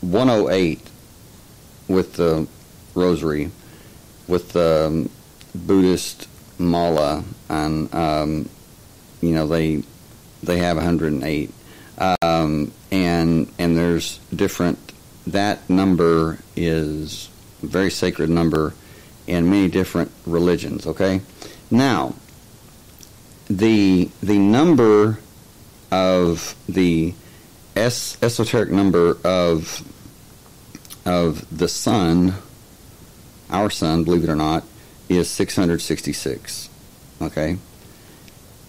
[SPEAKER 1] 108 with the rosary, with the Buddhist mala, and um, you know they they have 108, um, and and there's different. That number is a very sacred number in many different religions. Okay, now the the number of the es- esoteric number of of the sun, our sun, believe it or not, is 666. Okay.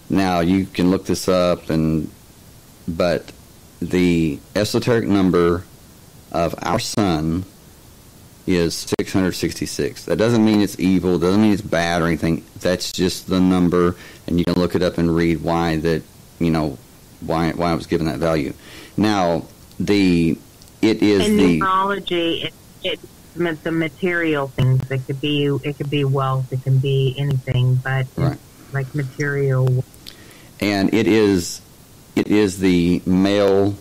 [SPEAKER 1] Now you can look this up, and but the esoteric number of our sun is 666. That doesn't mean it's evil. Doesn't mean it's bad or anything. That's just the number, and you can look it up and read why that you know why why it was given that value. Now the it is
[SPEAKER 2] In
[SPEAKER 1] the
[SPEAKER 2] numerology, it, it meant the material things. It could be it could be wealth. It can be anything, but
[SPEAKER 1] Right.
[SPEAKER 2] like material.
[SPEAKER 1] and it is it is the male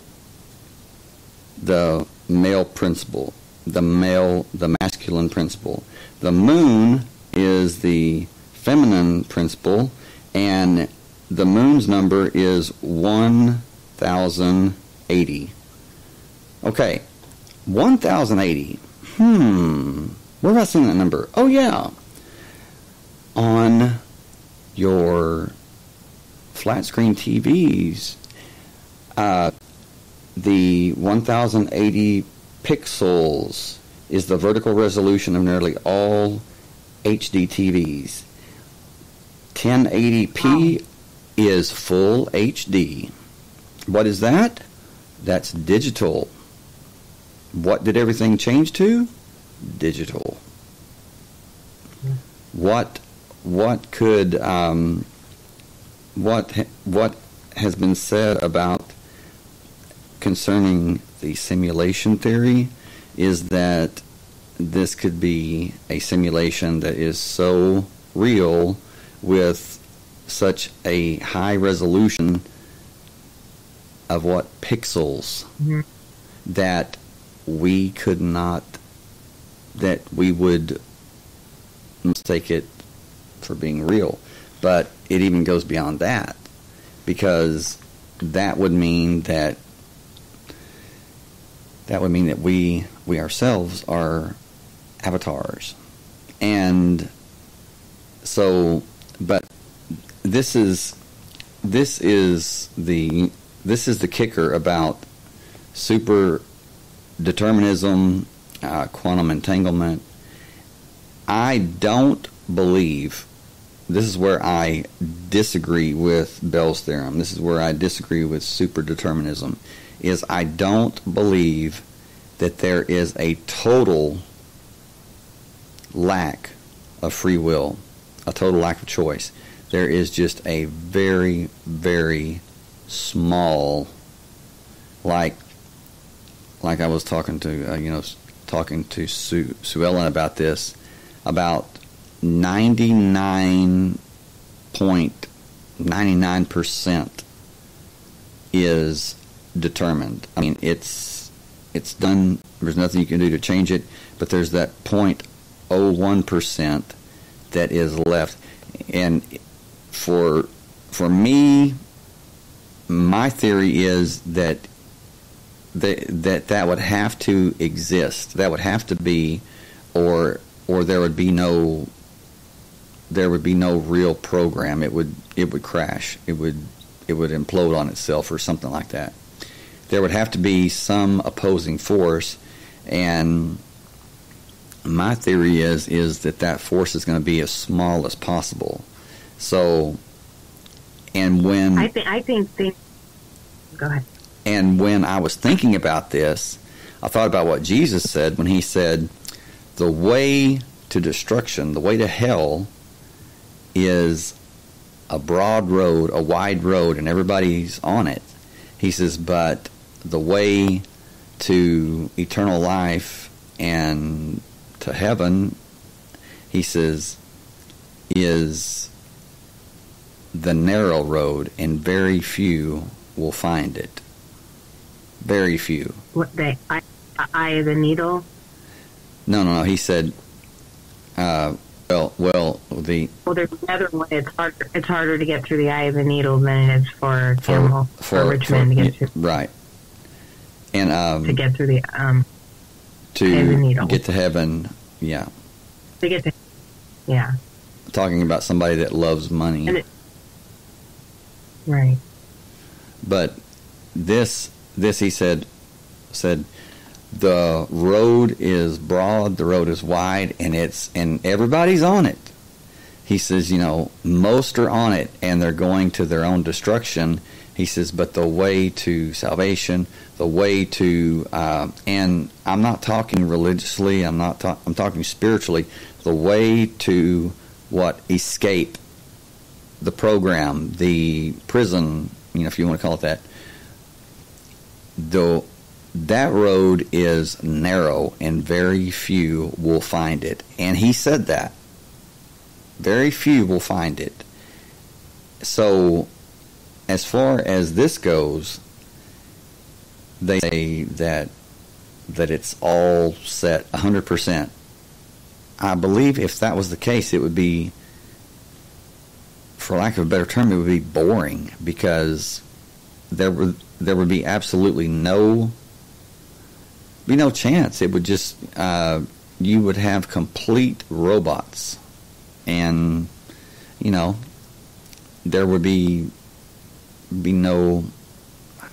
[SPEAKER 1] the male principle the male the masculine principle the moon is the feminine principle and the moon's number is 1080 okay 1080 hmm where have i seen that number oh yeah on your flat screen TVs, uh, the 1080 pixels is the vertical resolution of nearly all HD TVs. 1080p is full HD. What is that? That's digital. What did everything change to? Digital. What what could um, what what has been said about concerning the simulation theory is that this could be a simulation that is so real with such a high resolution of what pixels
[SPEAKER 2] Mhm.
[SPEAKER 1] that we could not that we would mistake it for being real. But it even goes beyond that because that would mean that that would mean that we we ourselves are avatars. And so but this is this is the this is the kicker about super determinism uh, quantum entanglement i don't believe this is where I disagree with Bell's theorem. This is where I disagree with superdeterminism. Is I don't believe that there is a total lack of free will, a total lack of choice. There is just a very, very small, like, like I was talking to, uh, you know, talking to Sue, Sue Ellen about this, about 99.99% is determined. I mean, it's it's done. There's nothing you can do to change it, but there's that 0.01% that is left. And for for me, my theory is that that that that would have to exist. That would have to be, or or there would be no there would be no real program. It would it would crash. It would it would implode on itself or something like that. There would have to be some opposing force, and my theory is is that that force is going to be as small as possible. So, and when
[SPEAKER 2] I think I think things. Go ahead.
[SPEAKER 1] And when I was thinking about this, I thought about what Jesus said when he said, The way to destruction, the way to hell, is a broad road, a wide road, and everybody's on it. He says, but the way to eternal life and to heaven, he says, is the narrow road, and very few will find it. Very few.
[SPEAKER 2] What the eye, eye of the needle?
[SPEAKER 1] No, no, no. He said, uh, well, well, the
[SPEAKER 2] Well, there's another one. It's harder. It's harder to get through the eye of the needle than it is for Campbell for, Richmond to get through.
[SPEAKER 1] right, and um,
[SPEAKER 2] to get through the um
[SPEAKER 1] to
[SPEAKER 2] eye of the needle.
[SPEAKER 1] get to heaven. Yeah,
[SPEAKER 2] to get to yeah
[SPEAKER 1] talking about somebody that loves money.
[SPEAKER 2] It- right.
[SPEAKER 1] but this this he said said the road is broad the road is wide and it's and everybody's on it. He says you know most are on it and they're going to their own destruction. He says but the way to salvation the way to uh, and i'm not talking religiously i'm not ta- i'm talking spiritually the way to what? Escape the program the prison you know if you want to call it that though that road is narrow and very few will find it. And he said that. Very few will find it. So, as far as this goes, they say that that it's all set 100%. I believe if that was the case, it would be, for lack of a better term, it would be boring because there would there would be absolutely no be no chance. It would just uh, you would have complete robots, and you know there would be be no.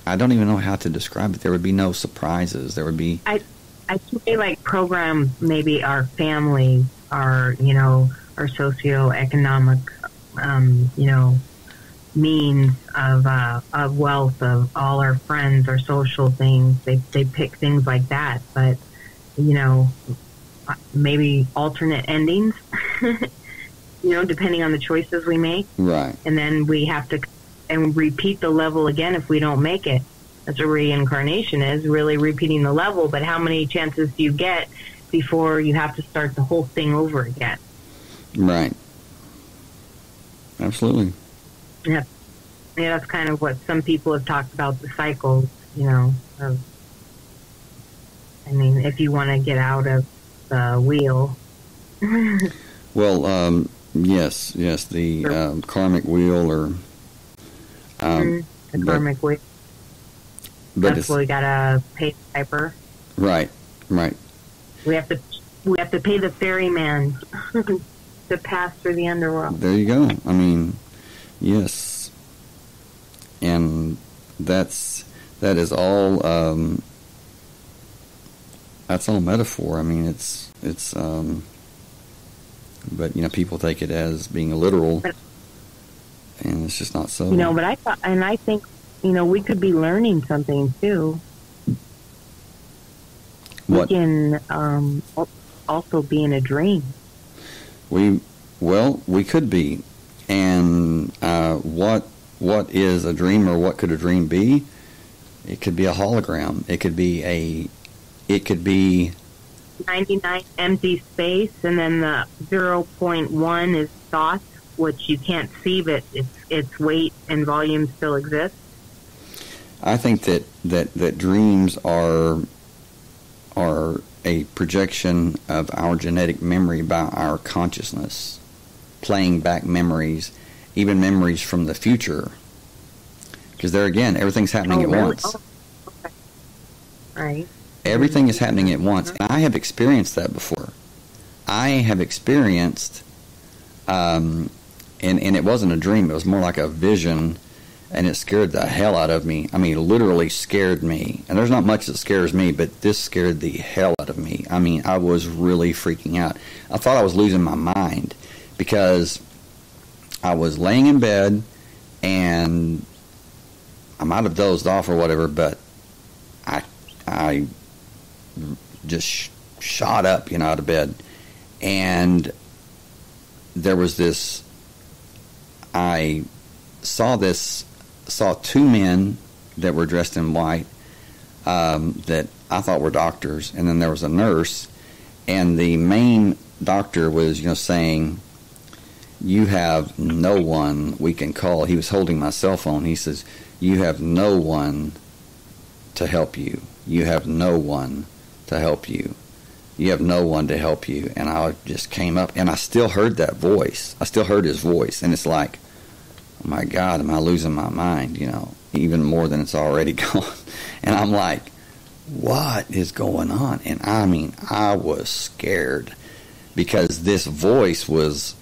[SPEAKER 1] I don't even know how to describe it. There would be no surprises. There would be
[SPEAKER 2] I I think they like program maybe our family, our you know, our socioeconomic, um, you know, means of uh, of wealth of all our friends, our social things. They they pick things like that, but you know, uh, maybe alternate endings. you know, depending on the choices we make,
[SPEAKER 1] right.
[SPEAKER 2] and then we have to and repeat the level again if we don't make it. That's what reincarnation is, really repeating the level. But how many chances do you get before you have to start the whole thing over again?
[SPEAKER 1] Right. Absolutely.
[SPEAKER 2] Yeah, yeah, that's kind of what some people have talked about the cycles. You know, of, I mean, if you want to get out of the wheel.
[SPEAKER 1] Well, um, yes, yes, the um, karmic wheel, or um,
[SPEAKER 2] the
[SPEAKER 1] but-
[SPEAKER 2] karmic wheel.
[SPEAKER 1] but
[SPEAKER 2] That's we gotta pay the piper.
[SPEAKER 1] right, right,
[SPEAKER 2] We have to we have to pay the ferryman to pass through the underworld.
[SPEAKER 1] there you go. I mean, yes, and that's that is all. Um, that's all metaphor. I mean, it's it's. Um, but you know, people take it as being a
[SPEAKER 2] literal,
[SPEAKER 1] and it's just not so.
[SPEAKER 2] You know, but I thought, and I think, you know, we could be learning something too.
[SPEAKER 1] what
[SPEAKER 2] We can um, also be in a dream.
[SPEAKER 1] We well, we could be, and uh, what what is a dream, or what could a dream be? It could be a hologram. It could be a. It could be
[SPEAKER 2] 99 empty space, and then the 0.1 is thought, which you can't see, but its its weight and volume still exist.
[SPEAKER 1] I think that, that, that dreams are are a projection of our genetic memory by our consciousness, playing back memories, even memories from the future. Because there again, everything's happening
[SPEAKER 2] Oh,
[SPEAKER 1] at
[SPEAKER 2] really?
[SPEAKER 1] once.
[SPEAKER 2] Oh, okay. Right.
[SPEAKER 1] Everything is happening at once. And I have experienced that before. I have experienced, um, and, and it wasn't a dream, it was more like a vision, and it scared the hell out of me. I mean, literally scared me. And there's not much that scares me, but this scared the hell out of me. I mean, I was really freaking out. I thought I was losing my mind because I was laying in bed and I might have dozed off or whatever, but I, I just sh- shot up, you know, out of bed, and there was this. I saw this, saw two men that were dressed in white um, that I thought were doctors, and then there was a nurse, and the main doctor was you know saying, "You have no one we can call." He was holding my cell phone. He says, "You have no one to help you. You have no one to help you." you have no one to help you. And I just came up and I still heard that voice. I still heard his voice. And it's like, oh my God, am I losing my mind? You know, even more than it's already gone. And I'm like, what is going on? And I mean, I was scared because this voice was,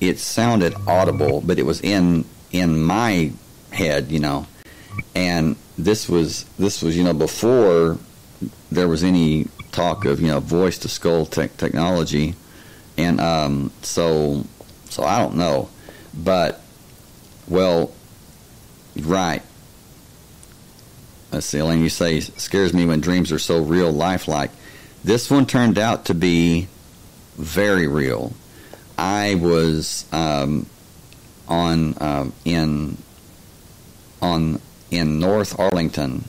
[SPEAKER 1] it sounded audible, but it was in, in my head, you know. And this was, this was, you know, before there was any talk of you know voice to skull te- technology, and um, so so I don't know, but well, right. Let's see, Elaine. You say scares me when dreams are so real, lifelike. This one turned out to be very real. I was um, on uh, in on in North Arlington,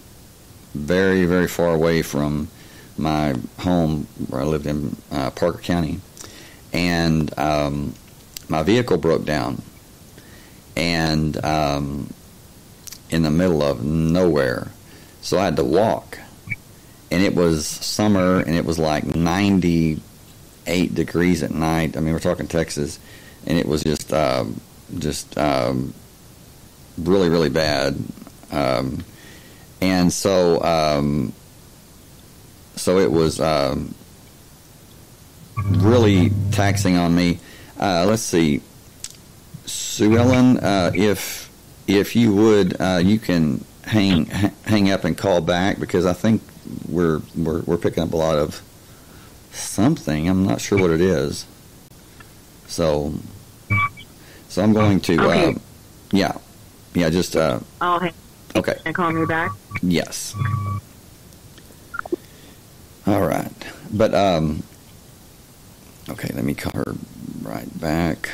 [SPEAKER 1] very very far away from my home where I lived in uh, Parker County, and um, my vehicle broke down, and um, in the middle of nowhere, so I had to walk, and it was summer, and it was like ninety eight degrees at night. I mean, we're talking Texas, and it was just um, just um, really really bad, um, and so um, so it was um, really taxing on me. Uh, let's see, Sue Ellen, uh, if if you would, uh, you can hang hang up and call back because I think we're we're we're picking up a lot of something. I'm not sure what it is. So so I'm going to
[SPEAKER 2] okay.
[SPEAKER 1] uh, yeah yeah just uh,
[SPEAKER 2] oh
[SPEAKER 1] okay
[SPEAKER 2] and call me back.
[SPEAKER 1] Yes. All right. But, um, okay, let me call her right back.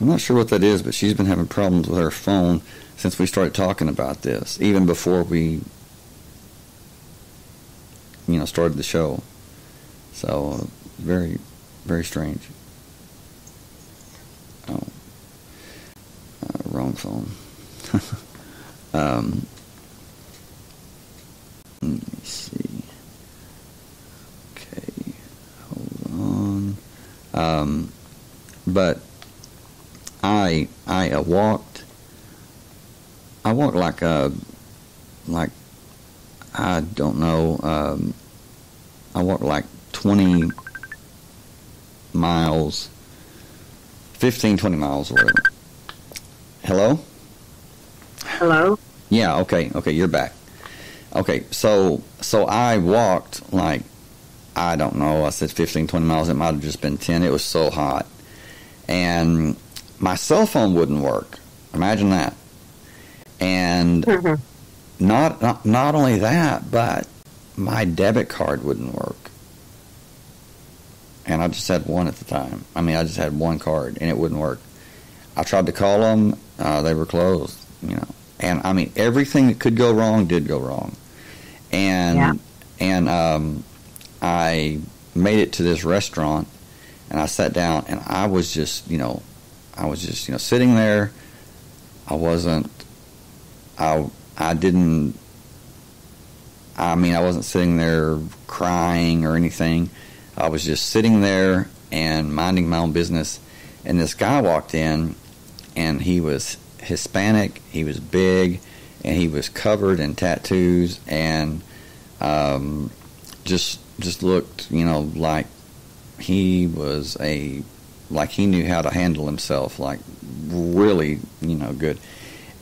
[SPEAKER 1] I'm not sure what that is, but she's been having problems with her phone since we started talking about this, even before we, you know, started the show. So, uh, very, very strange. Oh, uh, wrong phone. um, let me see. Okay, hold on. Um, but I I uh, walked. I walked like a like I don't know. Um, I walked like twenty miles, 15, 20 miles or whatever. Hello.
[SPEAKER 2] Hello.
[SPEAKER 1] Yeah. Okay. Okay. You're back. Okay. So so I walked like I don't know. I said 15, 20 miles. It might have just been 10. It was so hot. And my cell phone wouldn't work. Imagine that. And
[SPEAKER 2] Mm-hmm.
[SPEAKER 1] not, not not only that, but my debit card wouldn't work. And I just had one at the time. I mean, I just had one card, and it wouldn't work. I tried to call them; uh, they were closed. You know, and I mean, everything that could go wrong did go wrong. And
[SPEAKER 2] Yeah.
[SPEAKER 1] and um, I made it to this restaurant, and I sat down, and I was just, you know, I was just, you know, sitting there. I wasn't. I I didn't. I mean, I wasn't sitting there crying or anything. I was just sitting there and minding my own business. And this guy walked in, and he was Hispanic. He was big, and he was covered in tattoos, and um, just just looked, you know, like he was a like he knew how to handle himself, like really, you know, good.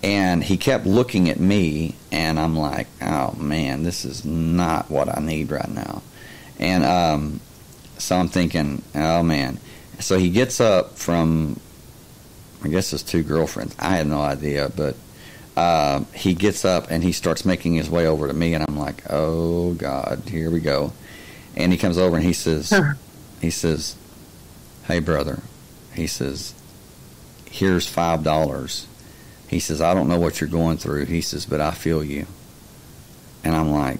[SPEAKER 1] And he kept looking at me, and I'm like, oh man, this is not what I need right now. And um, so I'm thinking, oh man. So he gets up from, I guess his two girlfriends. I had no idea, but uh, he gets up and he starts making his way over to me, and I'm like, oh God, here we go. And he comes over and he says, he says, hey brother, he says, here's five dollars. He says, I don't know what you're going through. He says, but I feel you. and I'm like,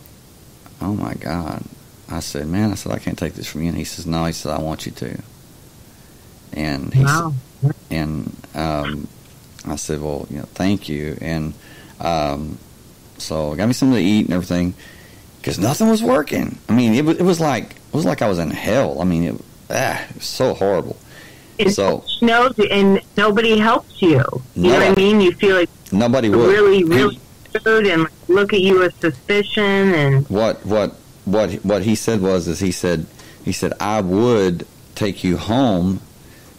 [SPEAKER 1] oh my God. I said, man, I said, I can't take this from you. And he says, no, he said, I want you to. And he
[SPEAKER 2] wow.
[SPEAKER 1] said, and um, I said, well, you know, thank you. And um, so got me something to eat and everything because nothing was working. I mean, it was, it was like it was like I was in hell. I mean, it, ah, it was so horrible.
[SPEAKER 2] And
[SPEAKER 1] So
[SPEAKER 2] and nobody helps you. You know what I mean? You feel like
[SPEAKER 1] nobody would
[SPEAKER 2] really, really rude and look at you with suspicion and
[SPEAKER 1] what what what what he said was is he said he said I would take you home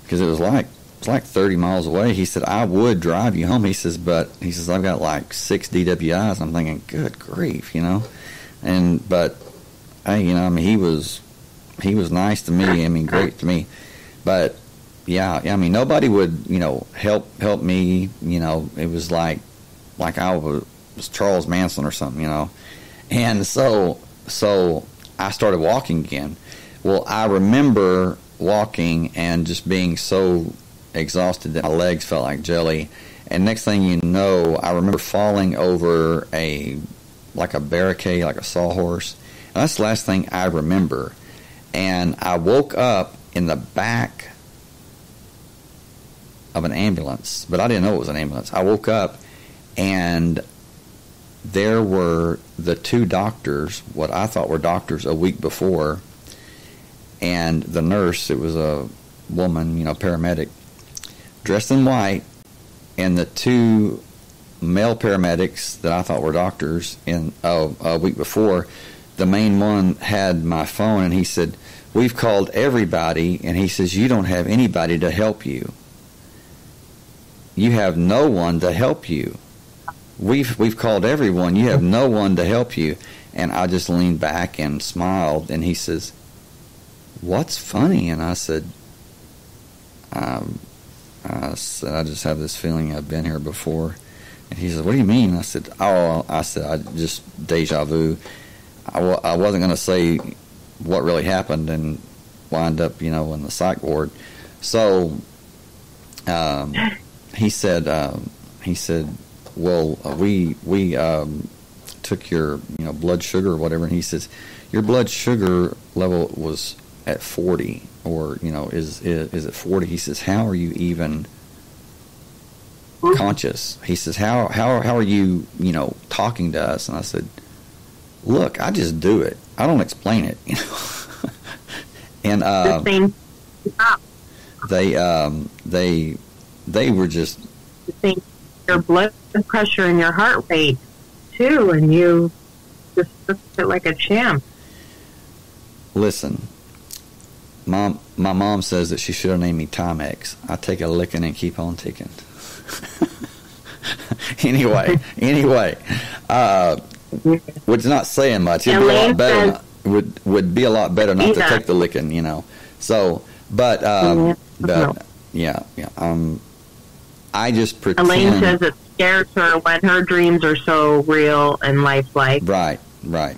[SPEAKER 1] because it was like it was like 30 miles away. He said I would drive you home. He says, but he says I've got like six DWIs. I'm thinking, good grief, you know. And but hey, you know, I mean, he was he was nice to me. I mean, great to me. But yeah, I mean, nobody would you know help help me. You know, it was like like I was, was Charles Manson or something, you know. And so so I started walking again. Well, I remember walking and just being so exhausted that my legs felt like jelly. And next thing you know, I remember falling over a like a barricade, like a sawhorse. And that's the last thing I remember. And I woke up in the back of an ambulance, but I didn't know it was an ambulance. I woke up and there were the two doctors, what I thought were doctors a week before, and the nurse, it was a woman, you know, paramedic, dressed in white, and the two male paramedics that I thought were doctors in oh, uh, a week before, the main one had my phone and he said, We've called everybody and he says, You don't have anybody to help you. You have no one to help you. We've we've called everyone. You have no one to help you. And I just leaned back and smiled and he says, What's funny? And I said, um, I said, I just have this feeling I've been here before. And he said, What do you mean? I said, Oh, I said, I just deja vu. I, w- I wasn't going to say what really happened and wind up, you know, in the psych ward. So um, he said, um, he said, Well, uh, we, we um, took your, you know, blood sugar or whatever. And he says, Your blood sugar level was at 40 or, you know, is, is, is at 40. He says, How are you even conscious. He says, "How how how are you, you know, talking to us?" And I said, "Look, I just do it. I don't explain it." You know. and uh, they um, they they were just
[SPEAKER 2] your blood pressure and your heart rate too, and you just took it like a champ.
[SPEAKER 1] listen. Mom, my mom says that she should have named me Timex. I take a licking and keep on ticking. anyway, anyway, uh, which is not saying much. It'd be a lot better.
[SPEAKER 2] says-
[SPEAKER 1] would would be a lot better not to take the licking, you know. So, but um,
[SPEAKER 2] Yeah.
[SPEAKER 1] but yeah, yeah. Um, I just pretend.
[SPEAKER 2] Elaine says it scares her when her dreams are so real and lifelike.
[SPEAKER 1] right, right,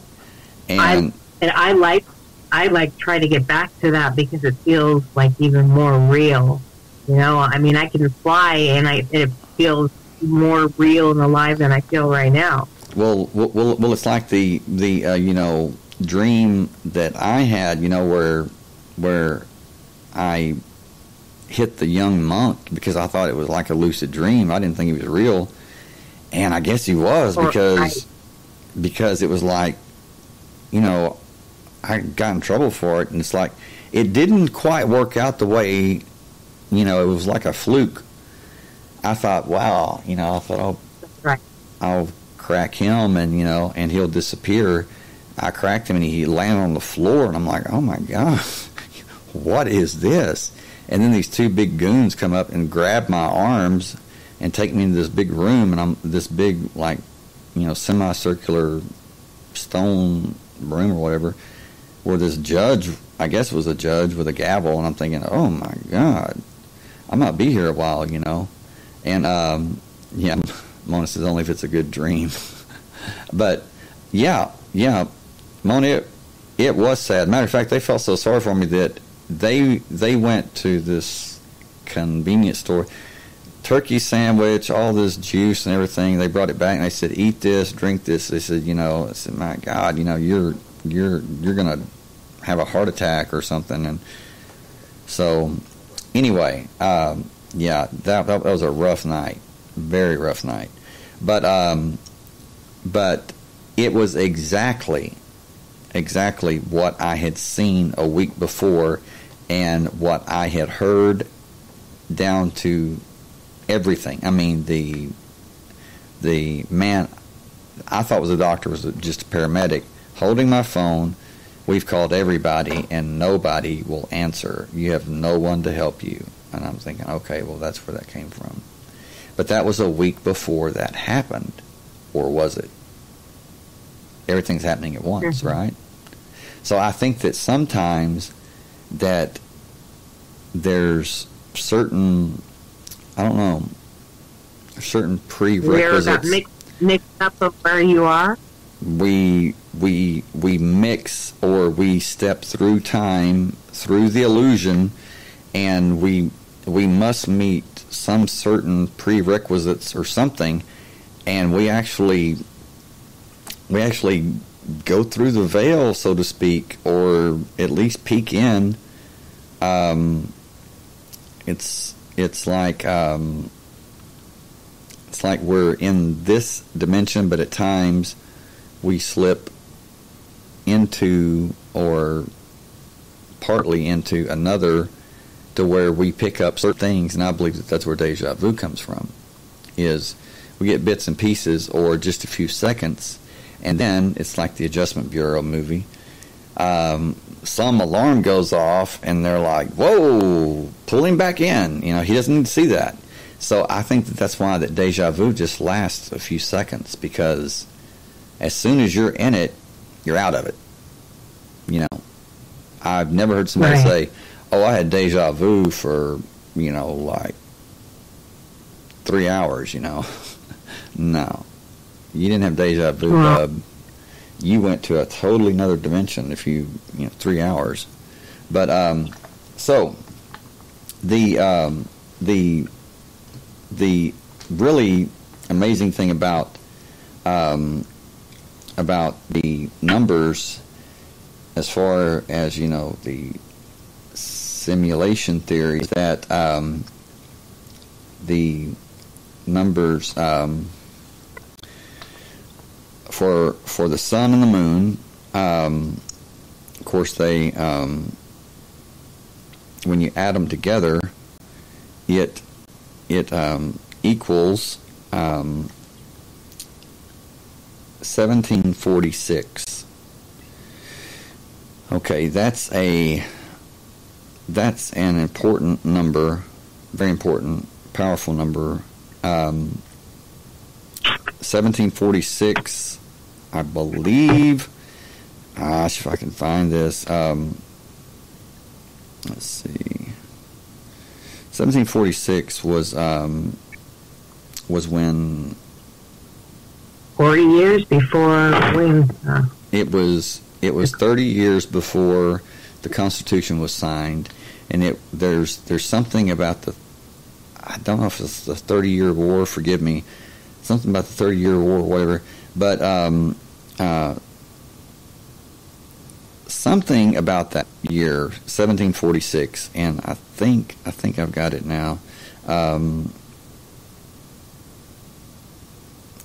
[SPEAKER 1] and
[SPEAKER 2] And I like I like try to get back to that because it feels like even more real. You know, I mean, I can fly and I it feels more real and alive than I feel right now.
[SPEAKER 1] Well, well, well, well, it's like the the uh, you know dream that I had, you know, where where I hit the young monk because I thought it was like a lucid dream. I didn't think he was real, and I guess he was because because it was like, you know, I got in trouble for it, and it's like it didn't quite work out the way, you know, it was like a fluke. I thought, wow, you know, I thought, oh,
[SPEAKER 2] Right.
[SPEAKER 1] I'll crack him and you know and he'll disappear i cracked him and he landed on the floor and i'm like oh my god what is this and then these two big goons come up and grab my arms and take me into this big room and i'm this big like you know semicircular stone room or whatever where this judge i guess it was a judge with a gavel and i'm thinking oh my god i might be here a while you know and um yeah Mona says only if it's a good dream. but yeah, yeah, Mona, it, it was sad. Matter of fact, they felt so sorry for me that they they went to this convenience store. turkey sandwich, all this juice and everything. They brought it back and they said, "Eat this, drink this." They said, "You know," I said, "My God, you know, you're you're you're gonna have a heart attack or something." And so, anyway, um, yeah, that, that was a rough night, very rough night. But um, but it was exactly exactly what I had seen a week before and what I had heard down to everything. I mean, the the man I thought was a doctor was just a paramedic holding my phone. We've called everybody and nobody will answer. You have no one to help you. And I'm thinking, okay, well that's where that came from. But that was a week before that happened, or was it? Everything's happening at once, mm-hmm. right? So I think that sometimes that there's certain I don't know certain prerequisites.
[SPEAKER 2] Where mixed up of where you are.
[SPEAKER 1] We we we mix or we step through time through the illusion, and we we must meet some certain prerequisites or something, and we actually we actually go through the veil, so to speak, or at least peek in. Um, it's it's like um, it's like we're in this dimension, but at times we slip into or partly into another to where we pick up certain things, and I believe that that's where deja vu comes from. Is we get bits and pieces, or just a few seconds, and then it's like the Adjustment Bureau movie. Um, some alarm goes off, and they're like, "Whoa, pull him back in." You know, he doesn't need to see that. So I think that that's why that deja vu just lasts a few seconds because as soon as you're in it, you're out of it. You know, I've never heard somebody right. say, "Oh, I had deja vu for you know like three hours." You know, no, you didn't have deja vu, bub. You went to a totally another dimension if you, you know, three hours. But um, so the um, the the really amazing thing about um, about the numbers, as far as you know, the simulation theory is that um, the numbers um, for for the sun and the moon. Um, of course, they um, when you add them together, it it um, equals 1746. Um, okay, that's a that's an important number, very important, powerful number. Um, 1746 I believe. Gosh, if I can find this. Um, let's see. 1746 was um, was when.
[SPEAKER 2] Forty years before when. Uh,
[SPEAKER 1] it was it was 30 years before the Constitution was signed, and it there's there's something about the I don't know if it's the 30 year war. Forgive me, something about the 30 year war, or whatever. But um, uh, something about that year, 1746, and I think I think I've got it now. Um,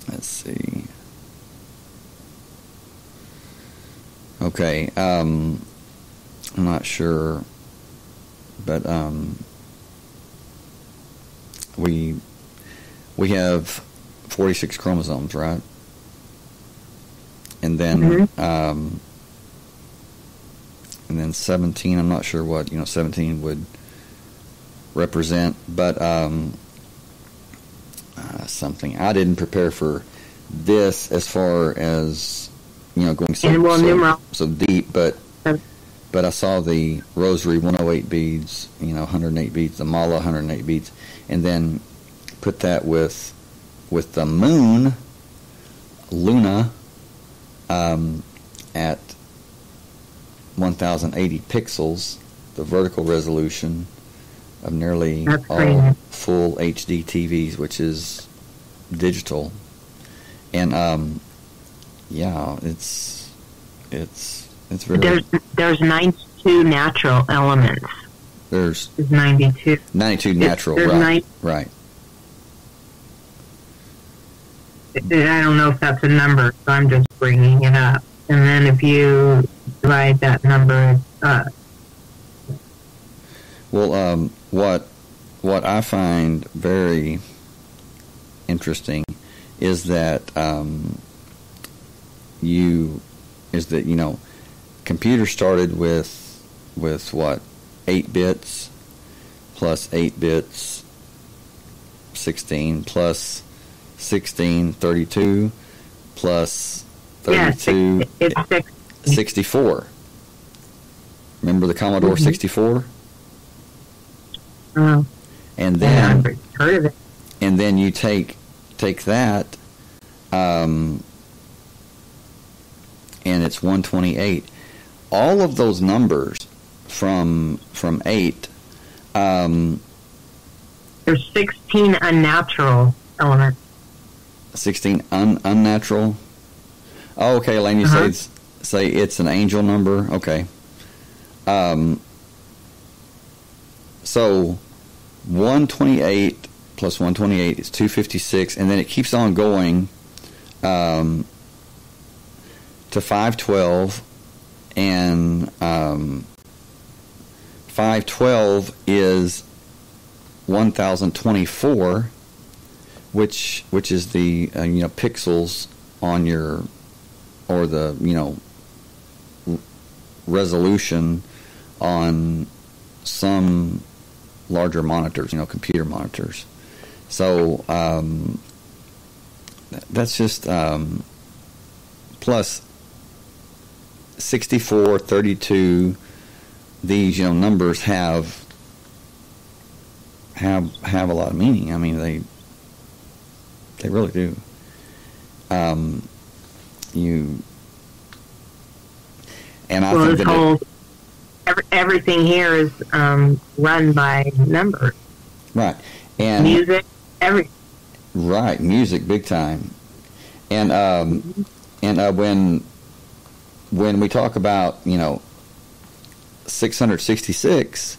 [SPEAKER 1] let's see. Okay, um, I'm not sure, but um, we we have 46 chromosomes, right? And then mm-hmm. um, and then 17. I'm not sure what you know 17 would represent, but um, uh, something I didn't prepare for this as far as you know going so, so, so, deep, but but I saw the rosary 108 beads, you know 108 beads, the mala 108 beads, and then put that with with the moon, Luna um, at 1080 pixels, the vertical resolution of nearly all full HD TVs, which is digital, and um, yeah, it's it's it's very
[SPEAKER 2] There's there's 92 natural elements.
[SPEAKER 1] there's
[SPEAKER 2] There's 92.
[SPEAKER 1] 92 natural,
[SPEAKER 2] there's
[SPEAKER 1] right?
[SPEAKER 2] nine-
[SPEAKER 1] Right.
[SPEAKER 2] I don't know if that's a number, so I'm just bringing it up. And then if you divide that number, uh,
[SPEAKER 1] Well, um, what what I find very interesting is that um, you is that you know computers started with with what eight bits plus eight bits sixteen plus 16 32 plus
[SPEAKER 2] yeah,
[SPEAKER 1] 32
[SPEAKER 2] six, it's six.
[SPEAKER 1] 64 remember the commodore
[SPEAKER 2] Mhm.
[SPEAKER 1] 64
[SPEAKER 2] Oh,
[SPEAKER 1] and then
[SPEAKER 2] I've heard of it.
[SPEAKER 1] and then you take take that um, and it's 128 all of those numbers from from 8 um,
[SPEAKER 2] There's 16 unnatural elements.
[SPEAKER 1] 16 un, unnatural? Oh, okay Elaine you say
[SPEAKER 2] Uh-huh.
[SPEAKER 1] it's, say it's an angel number? Okay. Um, so 128 plus 128 is 256 and then it keeps on going um, to 512 and um, 512 is 1024 which which is the uh, you know pixels on your or the you know resolution on some larger monitors, you know, computer monitors. So um, that's just um, plus 64, 32. These you know numbers have have have a lot of meaning. I mean, they they really do. Um, you and I
[SPEAKER 2] well,
[SPEAKER 1] think
[SPEAKER 2] this
[SPEAKER 1] that it-
[SPEAKER 2] every, everything here is um, run by numbers.
[SPEAKER 1] right and
[SPEAKER 2] Music, every
[SPEAKER 1] Right, music, big time, and um, and uh, when when we talk about you know 666,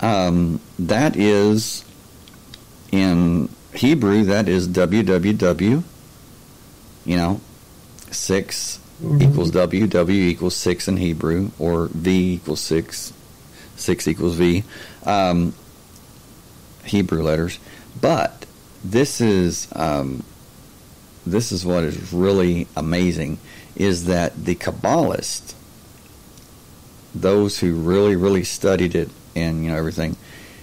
[SPEAKER 1] um, that is in Hebrew that is www. You know, 6
[SPEAKER 2] Mhm.
[SPEAKER 1] equals W, W equals six in Hebrew, or V equals six, six equals V. Um, Hebrew letters, but this is um, this is what is really amazing is that the Kabbalists, those who really really studied it and you know everything,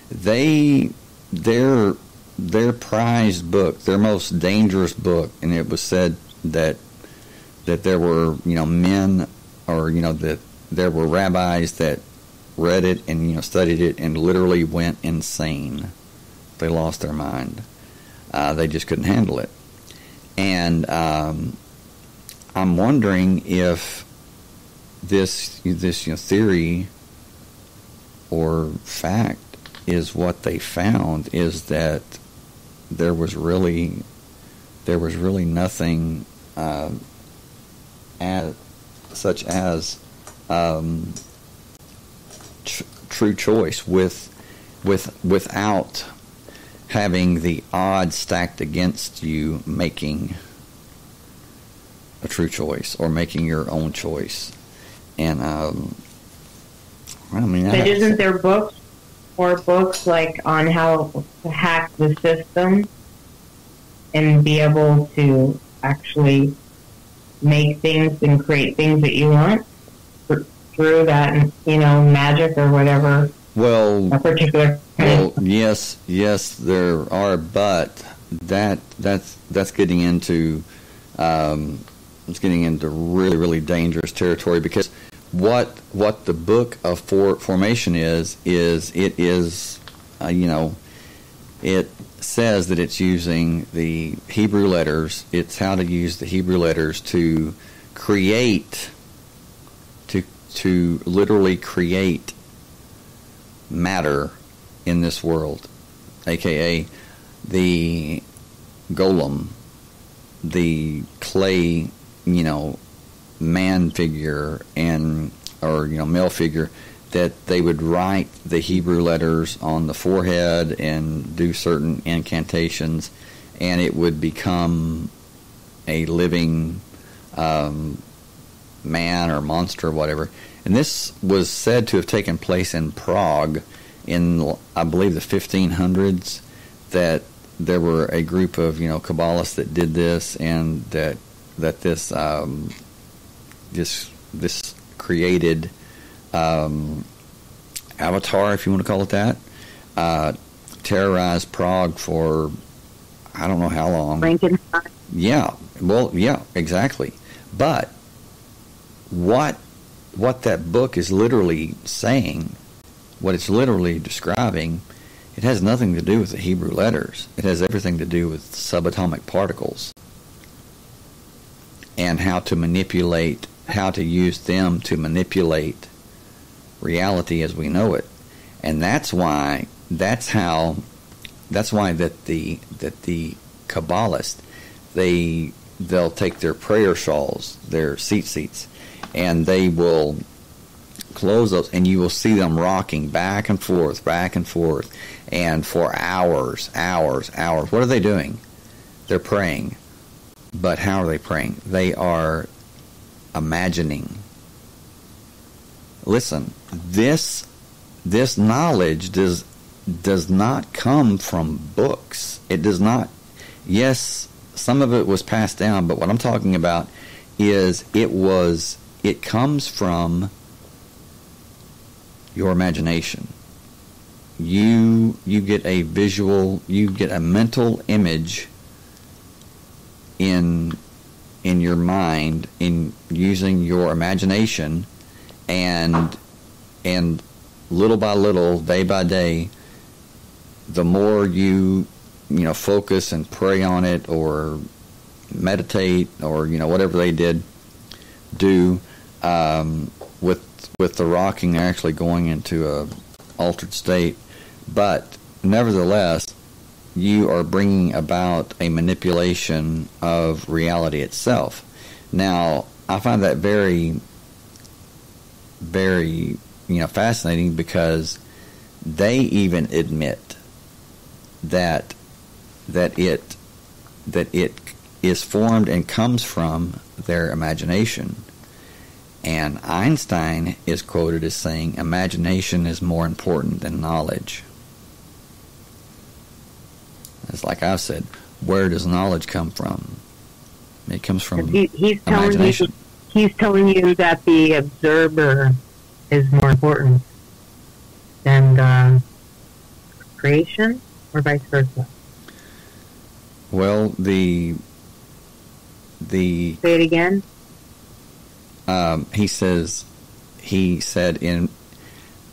[SPEAKER 1] they their their prized book, their most dangerous book, and it was said that that there were you know men or you know that there were rabbis that read it and you know studied it and literally went insane. They lost their mind. Uh, they just couldn't handle it. And um, I'm wondering if this this you know, theory or fact is what they found is that there was really there was really nothing uh, as, such as um, tr- true choice with with without having the odds stacked against you making a true choice or making your own choice. And um, I mean,
[SPEAKER 3] But
[SPEAKER 1] I-
[SPEAKER 3] isn't there books or books like on how to hack the system and be able to actually make things and create things that you want through that, you know, magic or whatever.
[SPEAKER 1] Well,
[SPEAKER 3] a particular
[SPEAKER 1] Well, yes, yes, there are, but that that's that's getting into um, it's getting into really really dangerous territory because what what the book of for, formation is is it is uh, you know it says that it's using the Hebrew letters. It's how to use the Hebrew letters to create to to literally create matter in this world aka the golem, the clay, you know, man figure and or you know male figure that they would write the Hebrew letters on the forehead and do certain incantations, and it would become a living um, man or monster or whatever. And this was said to have taken place in Prague in, I believe, the 1500s. That there were a group of you know Kabbalists that did this, and that that this um, this this created um, avatar, if you want to call it that, uh, terrorized Prague for I don't know how long.
[SPEAKER 2] Frankenstein.
[SPEAKER 1] Yeah, well, yeah, exactly. But what what that book is literally saying, what it's literally describing, it has nothing to do with the Hebrew letters. It has everything to do with subatomic particles and how to manipulate, how to use them to manipulate reality as we know it. And that's why that's how that's why that the that the Kabbalists they they'll take their prayer shawls, their tzitzit, and they will close those, and you will see them rocking back and forth, back and forth, and for hours, hours, hours. What are they doing? They're praying. But how are they praying? They are imagining. Listen, this this knowledge does does not come from books. It does not. Yes, some of it was passed down, but what I'm talking about is it was it comes from your imagination. You you get a visual, you get a mental image in in your mind in using your imagination and and little by little, day by day, the more you you know focus and pray on it or meditate or you know whatever they did do um, with with the rocking they're actually going into a altered state. But nevertheless you are bringing about a manipulation of reality itself now i find that very very you know fascinating because they even admit that that it that it is formed and comes from their imagination. And Einstein is quoted as saying, imagination is more important than knowledge. It's like I said, where does knowledge come from? It comes from
[SPEAKER 2] He, he's telling you.
[SPEAKER 1] imagination.
[SPEAKER 2] He's telling you that the observer is more important than the creation, or vice versa.
[SPEAKER 1] Well, the the
[SPEAKER 2] Say it again.
[SPEAKER 1] um, he says he said in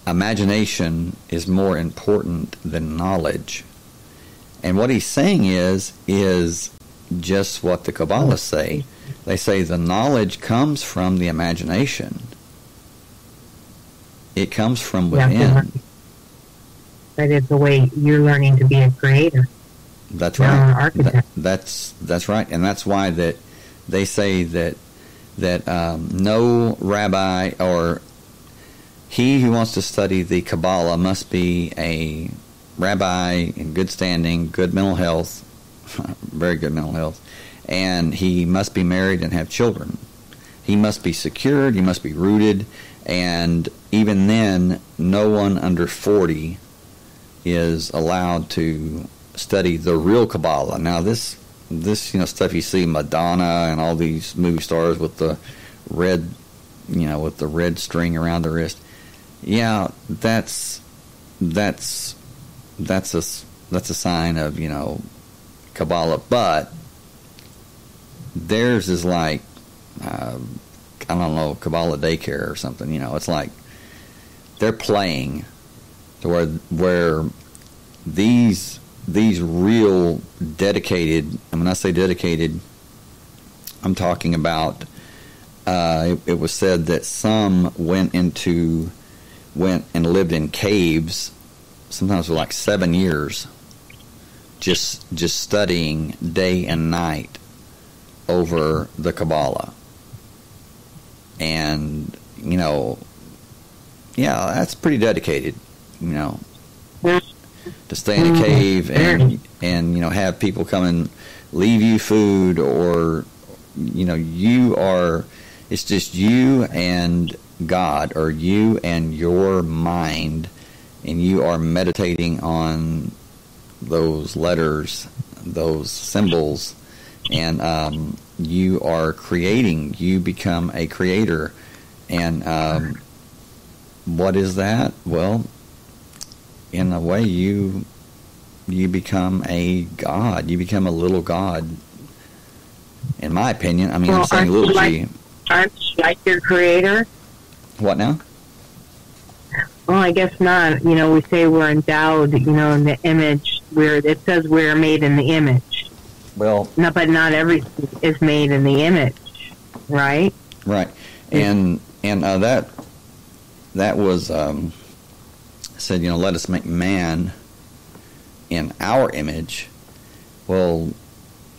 [SPEAKER 1] imagination is more important than knowledge and what he's saying is is just what the kabbalists say. They say the knowledge comes from the imagination. It comes from within.
[SPEAKER 2] That is the way you're learning to be a creator.
[SPEAKER 1] That's right. That- that's that's right, and that's why that they say that that um, no rabbi or he who wants to study the Kabbalah must be a rabbi in good standing, good mental health, very good mental health, and he must be married and have children. He must be secured. He must be rooted, and even then, no one under forty is allowed to study the real Kabbalah. Now this this you know stuff you see Madonna and all these movie stars with the red you know with the red string around the wrist. Yeah, that's that's that's a that's a sign of you know Kabbalah, but theirs is like uh, I don't know Kabbalah daycare or something. You know, it's like they're playing to where where these these real dedicated and when I say dedicated I'm talking about uh, it, it was said that some went into went and lived in caves sometimes for like seven years just just studying day and night over the Kabbalah. And you know, yeah, that's pretty dedicated. You know, to stay in a cave and and you know have people come and leave you food or you know you are it's just you and God or you and your mind and you are meditating on those letters those symbols. And um, you are creating. You become a creator. And um, what is that? Well in a way you you become a god. You become a little god. In my opinion i mean i'm saying little
[SPEAKER 2] you like-
[SPEAKER 1] g
[SPEAKER 2] Aren't you like your creator?
[SPEAKER 1] what now
[SPEAKER 2] Well, I guess not. You know, we say we're endowed, you know, in the image where it says we're made in the image.
[SPEAKER 1] well
[SPEAKER 2] No, but not everything is made in the image, right?
[SPEAKER 1] right and and uh, that that was um, said you know let us make man in our image well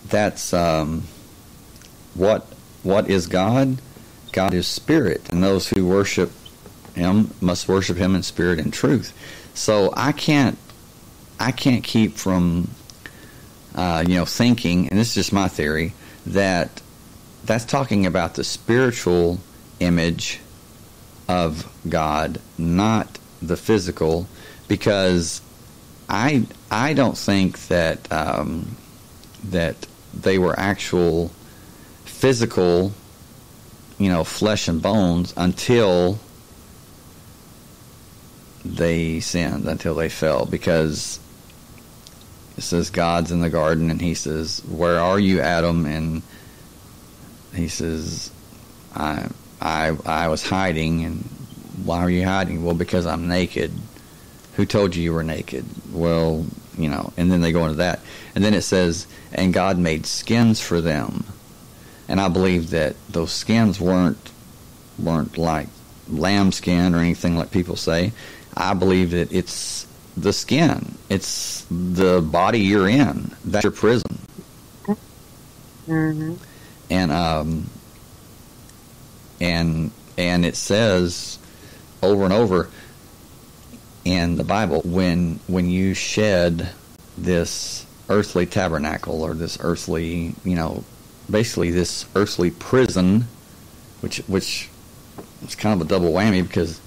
[SPEAKER 1] that's um, what what is god god is spirit and those who worship him must worship him in spirit and truth. So i can't i can't keep from uh, you know thinking and this is just my theory that that's talking about the spiritual image of God, not the physical, because I I don't think that um, that they were actual physical, you know, flesh and bones until they sinned, until they fell, because it says God's in the garden, and He says, "Where are you, Adam?" and he says, I, I, I was hiding, and why are you hiding? Well, because I'm naked. Who told you you were naked? Well, you know, and then they go into that. And then it says, and God made skins for them. And I believe that those skins weren't, weren't like lamb skin or anything like people say. I believe that it's the skin. It's the body you're in. That's your prison
[SPEAKER 2] Mm-hmm.
[SPEAKER 1] and um, and and it says over and over in the Bible when when you shed this earthly tabernacle or this earthly you know basically this earthly prison which which is kind of a double whammy because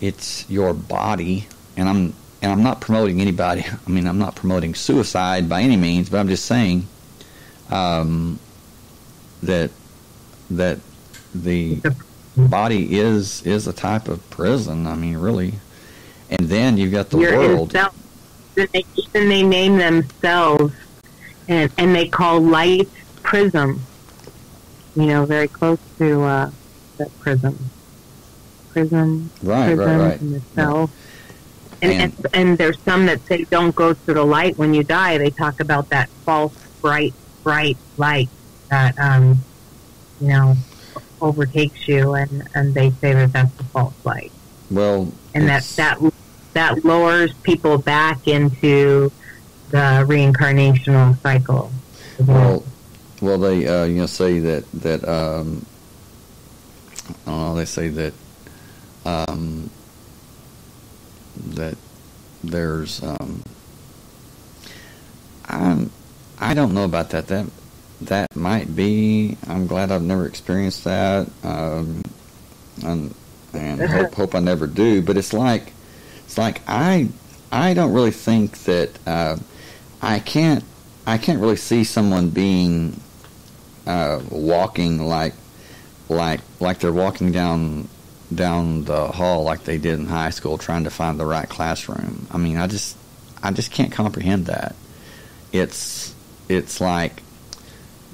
[SPEAKER 1] it's your body and I'm and I'm not promoting anybody I mean I'm not promoting suicide by any means but I'm just saying um, that that the body is is a type of prison. I mean, really. And then you've got the
[SPEAKER 2] You're
[SPEAKER 1] world.
[SPEAKER 2] Then they, then they name themselves, and and they call light prism. You know, very close to uh, that prism. Prism,
[SPEAKER 1] Right,
[SPEAKER 2] prism,
[SPEAKER 1] right, right.
[SPEAKER 2] in the cell. And,
[SPEAKER 1] And-
[SPEAKER 2] and there's some that say don't go to the light when you die. They talk about that false bright bright light that um you know overtakes you, and and they say that that's the false light
[SPEAKER 1] Well,
[SPEAKER 2] and that that that lowers people back into the reincarnational cycle.
[SPEAKER 1] Well, well, they uh, you know say that that um, know. They say that um, that there's um, I'm I don't know about that. That that might be. I'm glad I've never experienced that. Um, and and hope hope I never do. But it's like it's like I I don't really think that uh, I can't I can't really see someone being uh, walking like like like they're walking down down the hall like they did in high school trying to find the right classroom. I mean, I just I just can't comprehend that. It's it's like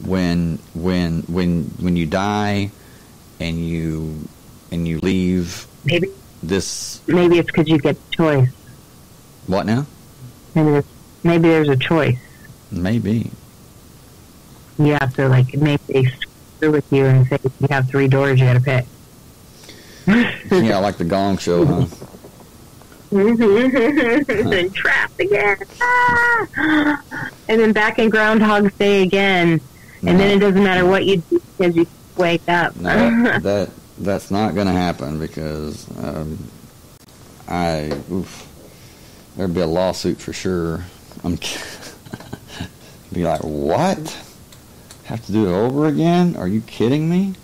[SPEAKER 1] when when when when you die and you and you leave
[SPEAKER 2] Maybe
[SPEAKER 1] this
[SPEAKER 2] maybe it's because you get choice.
[SPEAKER 1] what now?
[SPEAKER 2] Maybe there's, maybe there's a choice.
[SPEAKER 1] Maybe.
[SPEAKER 2] You have to like maybe they screw with you and say you have three doors you got to pick.
[SPEAKER 1] Yeah, like the Gong Show, huh?
[SPEAKER 2] and trapped again. Ah! and then back in Groundhog's Day again, and then it doesn't matter what you do because you wake up.
[SPEAKER 1] No, that that's not going to happen because um, I oof, there'd be a lawsuit for sure. I'm be like, what? Have to do it over again? Are you kidding me?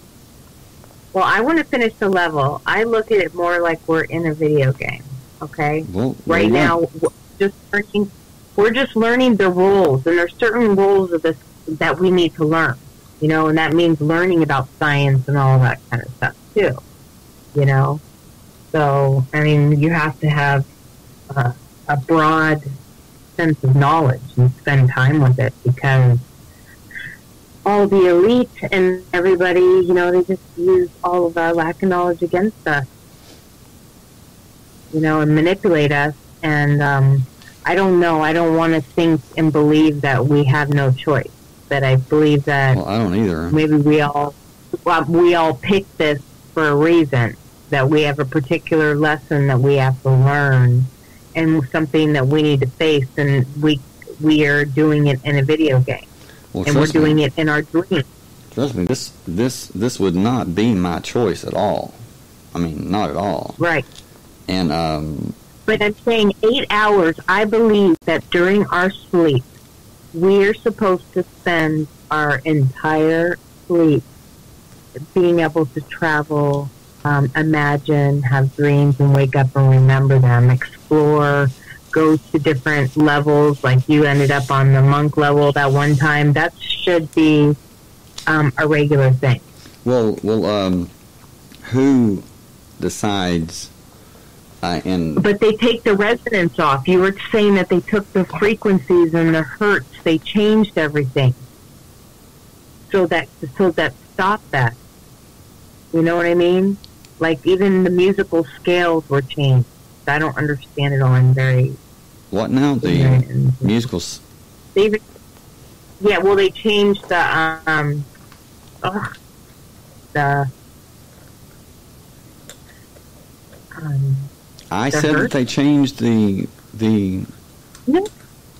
[SPEAKER 2] Well, I want to finish the level. I look at it more like we're in a video game. Okay.
[SPEAKER 1] Well,
[SPEAKER 2] right now we're just learning we're just learning the rules and there's certain rules of this that we need to learn you know and that means learning about science and all that kind of stuff too you know so i mean you have to have uh, a broad sense of knowledge and spend time with it because all the elite and everybody you know they just use all of our lack of knowledge against us you know, and manipulate us. And um, I don't know. I don't want to think and believe that we have no choice. That I believe that
[SPEAKER 1] Well, I don't either.
[SPEAKER 2] maybe we all well, we all picked this for a reason. That we have a particular lesson that we have to learn, and something that we need to face, and we we are doing it in a video game,
[SPEAKER 1] Well,
[SPEAKER 2] and we're
[SPEAKER 1] trust me,
[SPEAKER 2] doing it in our dreams.
[SPEAKER 1] Trust me, this this this would not be my choice at all. I mean, not at all.
[SPEAKER 2] Right.
[SPEAKER 1] And um,
[SPEAKER 2] But I'm saying eight hours, I believe that during our sleep, we're supposed to spend our entire sleep being able to travel, um, imagine, have dreams, and wake up and remember them, explore, go to different levels. Like you ended up on the monk level that one time. That should be um, a regular thing.
[SPEAKER 1] well, well, um, who decides? Uh, and
[SPEAKER 2] But they take the resonance off. You were saying that they took the frequencies and the hertz. They changed everything so that so that stopped that. You know what I mean? Like even the musical scales were changed. I don't understand it all. I'm very
[SPEAKER 1] what now? The musicals.
[SPEAKER 2] They even, yeah. Well, they changed the um, the um,
[SPEAKER 1] I
[SPEAKER 2] The
[SPEAKER 1] said that they changed the the.
[SPEAKER 2] No,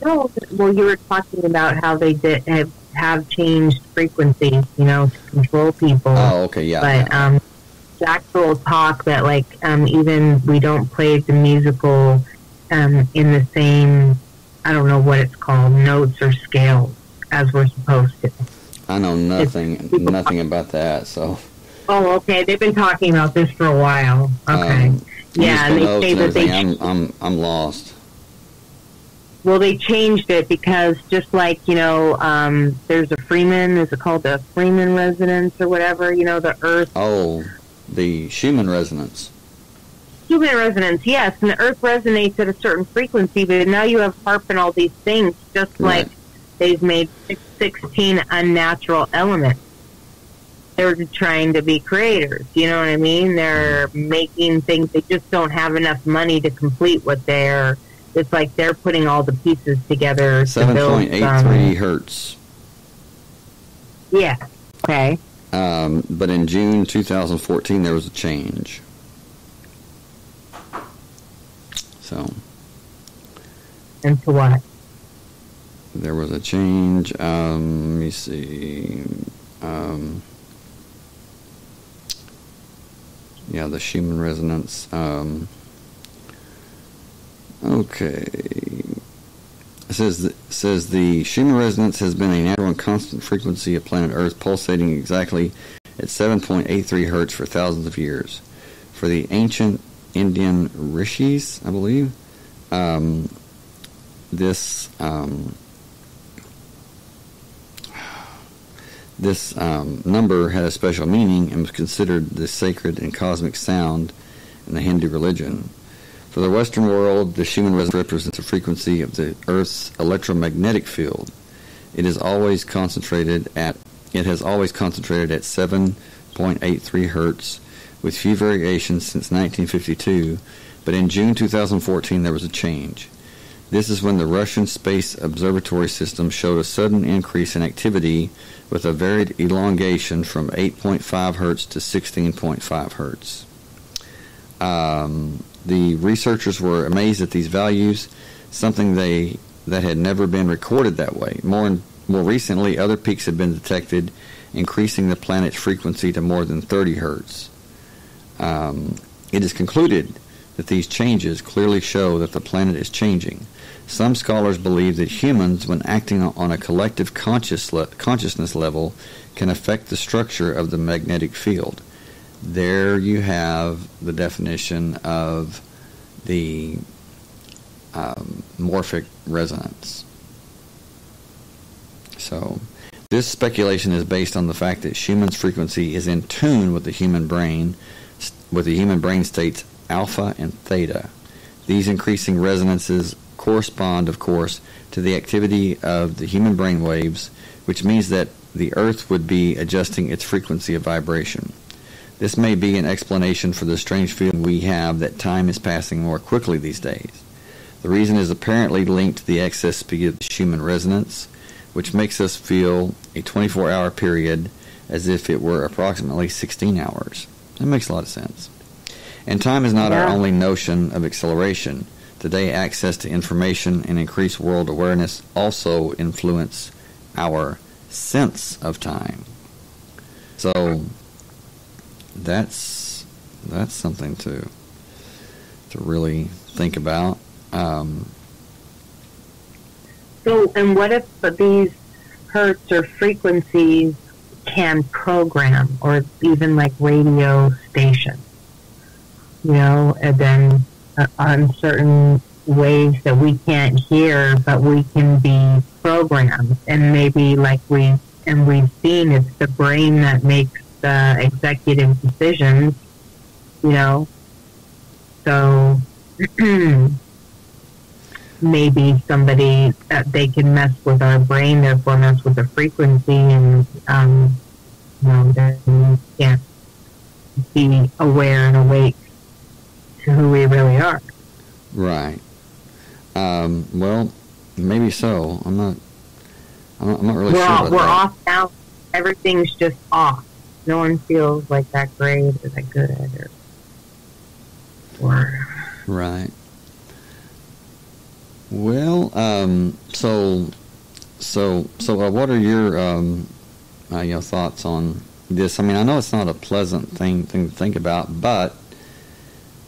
[SPEAKER 2] no. Well, you were talking about how they did have, have changed frequencies, you know, to control people.
[SPEAKER 1] Oh, okay, yeah.
[SPEAKER 2] but um, Will talk that like um, even we don't play the musical um, in the same. I don't know what it's called, notes or scales as we're supposed to.
[SPEAKER 1] I know nothing nothing about that. So
[SPEAKER 2] Oh, okay. They've been talking about this for a while. Okay.
[SPEAKER 1] um,
[SPEAKER 2] yeah, and they say that they
[SPEAKER 1] I'm I'm I'm lost.
[SPEAKER 2] Well, they changed it because just like, you know, um, there's a Freeman, is it called the Freeman Residence or whatever, you know, the Earth
[SPEAKER 1] Oh, the Schumann resonance.
[SPEAKER 2] Schumann resonance, yes, and the Earth resonates at a certain frequency, but now you have HAARP and all these things, just
[SPEAKER 1] Right.
[SPEAKER 2] like they've made 16 unnatural elements. They're trying to be creators, you know what I mean? They're making things, they just don't have enough money to complete what they're, it's like they're putting all the pieces together to um,
[SPEAKER 1] Seven
[SPEAKER 2] build
[SPEAKER 1] point eight
[SPEAKER 2] some-
[SPEAKER 1] three hertz.
[SPEAKER 2] Yeah. Okay.
[SPEAKER 1] Um, but in June 2014, there was a change. So
[SPEAKER 2] And for what?
[SPEAKER 1] there was a change. Um, let me see. Um, yeah, the Schumann resonance. Um, okay. Says says the Schumann resonance has been a natural and constant frequency of planet Earth, pulsating exactly at 7.83 hertz for thousands of years. For the ancient Indian rishis, I believe, um, this um, this um, number had a special meaning and was considered the sacred and cosmic sound in the Hindu religion. For the Western world, the Schumann resonance represents the frequency of the Earth's electromagnetic field. It is always concentrated at it has always concentrated at 7.83 hertz, with few variations since 1952. But in June 2014, there was a change. This is when the Russian Space Observatory System showed a sudden increase in activity with a varied elongation from 8.5 hertz to 16.5 hertz. Um, the researchers were amazed at these values, something they that had never been recorded that way. More and more recently, other peaks have been detected, increasing the planet's frequency to more than 30 hertz. Um, it is concluded that these changes clearly show that the planet is changing. Some scholars believe that humans, when acting on a collective conscious le- consciousness level, can affect the structure of the magnetic field. There you have the definition of the um, morphic resonance. So, this speculation is based on the fact that Schumann's frequency is in tune with the human brain, with the human brain states alpha and theta. These increasing resonances correspond, of course, to the activity of the human brain waves, which means that the Earth would be adjusting its frequency of vibration. This may be an explanation for the strange feeling we have that time is passing more quickly these days. The reason is apparently linked to the excess speed of Schumann resonance, which makes us feel a 24 hour period as if it were approximately 16 hours. That makes a lot of sense. And time is not yeah. our only notion of acceleration. Today, access to information and increased world awareness also influence our sense of time. So that's that's something to to really think about. Um,
[SPEAKER 2] so, and what if these hertz or frequencies can program, or even like radio stations? You know, and then uh, on certain waves that we can't hear, but we can be programmed, and maybe like we and we've seen, it's the brain that makes the executive decisions. You know, so. maybe somebody that they can mess with our brain, therefore mess with the frequency, and um, you know, then we can't be aware and awake to who we really are.
[SPEAKER 1] Right. Um, well, maybe so. I'm not. I'm not really
[SPEAKER 2] we're
[SPEAKER 1] sure.
[SPEAKER 2] All, we're
[SPEAKER 1] that.
[SPEAKER 2] off now. Everything's just off. No one feels like that great or that good or. or
[SPEAKER 1] right. Well, um, so, so, so, uh, what are your, um, uh, you know, thoughts on this? I mean, I know it's not a pleasant thing thing to think about, but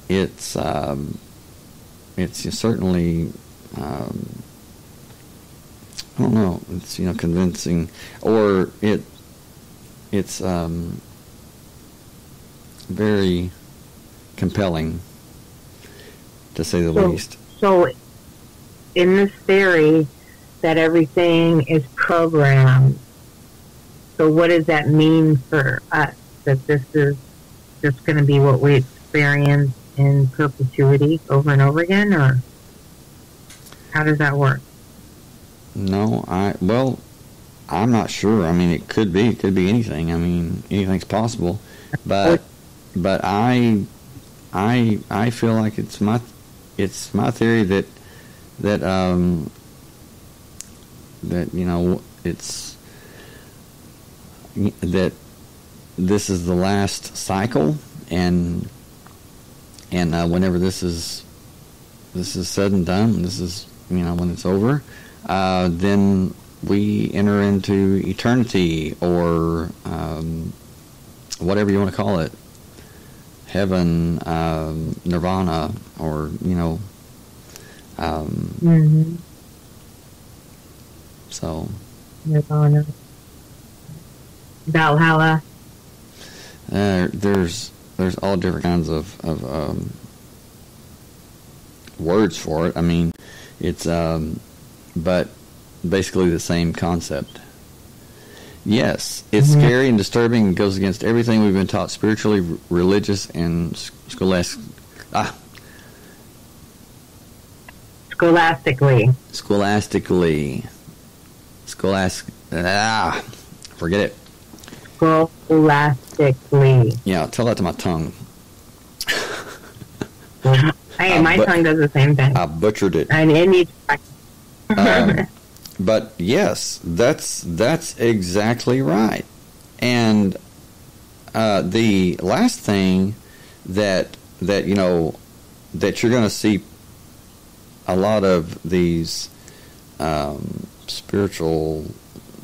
[SPEAKER 1] it's, um, it's certainly, um, I don't know, it's you know convincing, or it, it's um, very compelling, to say the
[SPEAKER 2] so,
[SPEAKER 1] least.
[SPEAKER 2] So in this theory that everything is programmed. So what does that mean for us? That this is just going to be what we experience in perpetuity over and over again, or how does that work?
[SPEAKER 1] No, I well, I'm not sure. I mean, it could be. It could be anything. I mean, anything's possible. But but I I I feel like it's my it's my theory that that um, that you know it's that this is the last cycle and and uh, whenever this is this is said and done this is you know when it's over uh, then we enter into eternity or um, whatever you want to call it heaven um, nirvana or you know um, mm-hmm. So.
[SPEAKER 2] Nirvana. Valhalla.
[SPEAKER 1] Uh, there's there's all different kinds of of um, words for it. I mean, it's um, but basically the same concept. Yes, it's mm-hmm. scary and disturbing and goes against everything we've been taught spiritually, religious, and scholastic. Ah,
[SPEAKER 2] Scholastically.
[SPEAKER 1] Scholastically. Scholastic. Ah, forget it.
[SPEAKER 2] Scholastically.
[SPEAKER 1] Yeah, tell that to my tongue.
[SPEAKER 2] hey, my but- tongue does the same thing.
[SPEAKER 1] I butchered it.
[SPEAKER 2] And it needs
[SPEAKER 1] um, but yes, that's that's exactly right. And uh, the last thing that that you know that you're going to see a lot of these um, spiritual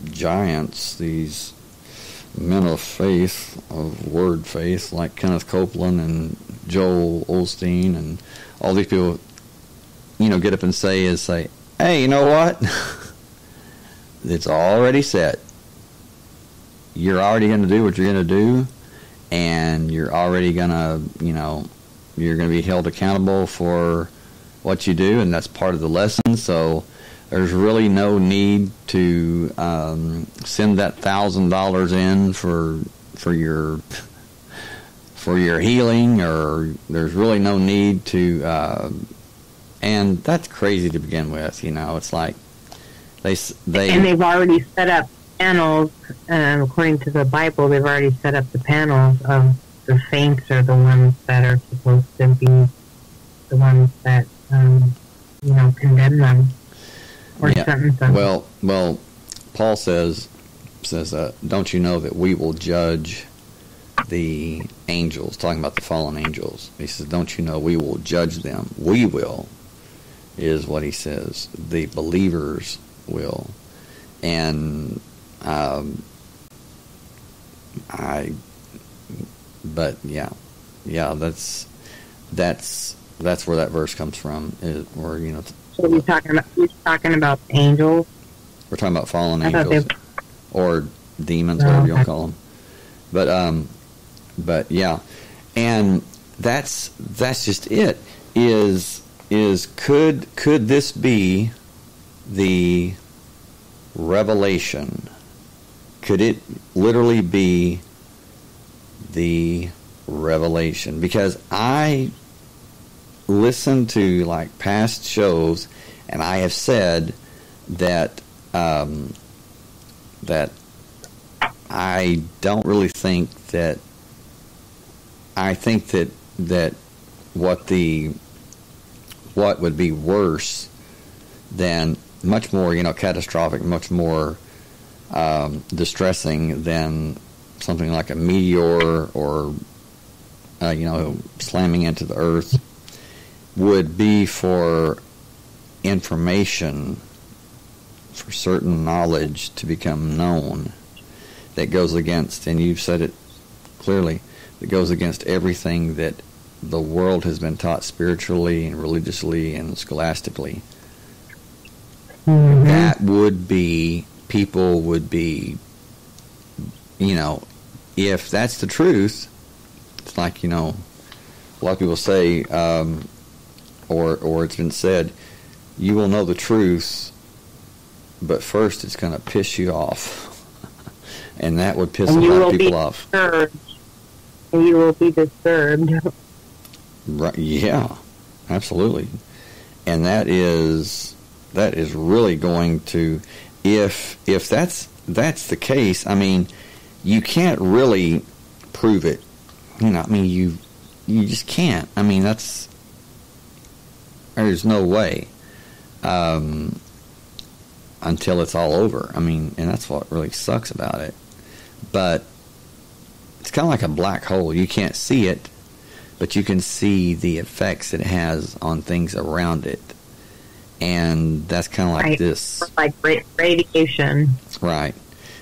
[SPEAKER 1] giants, these men of faith, of word faith, like Kenneth Copeland and Joel Osteen and all these people, you know, get up and say is say, hey, you know what? it's already set. You're already going to do what you're going to do, and you're already going to, you know, you're going to be held accountable for what you do, and that's part of the lesson. So there's really no need to um, send that thousand dollars in for for your for your healing, or there's really no need to. Uh, and that's crazy to begin with. You know, it's like they they
[SPEAKER 2] and they've already set up panels. Um, according to the Bible, they've already set up the panels of the saints are the ones that are supposed to be the ones that um, you know condemn them or
[SPEAKER 1] Yeah.
[SPEAKER 2] sentence them.
[SPEAKER 1] Well, well, Paul says says, uh, "Don't you know that we will judge the angels?" Talking about the fallen angels. He says, "Don't you know we will judge them? We will," is what he says. The believers will, and um, I. But yeah, yeah, that's that's that's where that verse comes from. Is where you know
[SPEAKER 2] so you're talking about you're talking about angels.
[SPEAKER 1] we're talking about fallen angels
[SPEAKER 2] they-
[SPEAKER 1] or demons,
[SPEAKER 2] Oh,
[SPEAKER 1] whatever you want to call them. But um, but yeah, and that's that's just it. Is is could could this be the revelation? Could it literally be the revelation? Because I listen to like past shows, and I have said that um, that I don't really think that I think that that what the what would be worse than much more you know catastrophic, much more um, distressing than something like a meteor or uh, you know slamming into the earth would be for information for certain knowledge to become known that goes against, and you've said it clearly, that goes against everything that the world has been taught spiritually and religiously and scholastically.
[SPEAKER 2] Mhm.
[SPEAKER 1] That would be, people would be, you know, if that's the truth, it's like, you know, a lot of people say, um, or, or it's been said, you will know the truth, but first it's going to piss you off. and that would piss
[SPEAKER 2] And
[SPEAKER 1] a lot of people off.
[SPEAKER 2] disturbed. And you will be disturbed.
[SPEAKER 1] Right, yeah, absolutely. And that is that is really going to if if that's that's the case, I mean, you can't really prove it. You know, I mean you you just can't. I mean, that's there's no way. Um until it's all over. I mean, and that's what really sucks about it. But it's kind of like a black hole. You can't see it, but you can see the effects it has on things around it. And that's kind of like
[SPEAKER 2] Right.
[SPEAKER 1] this.
[SPEAKER 2] like radiation.
[SPEAKER 1] Right.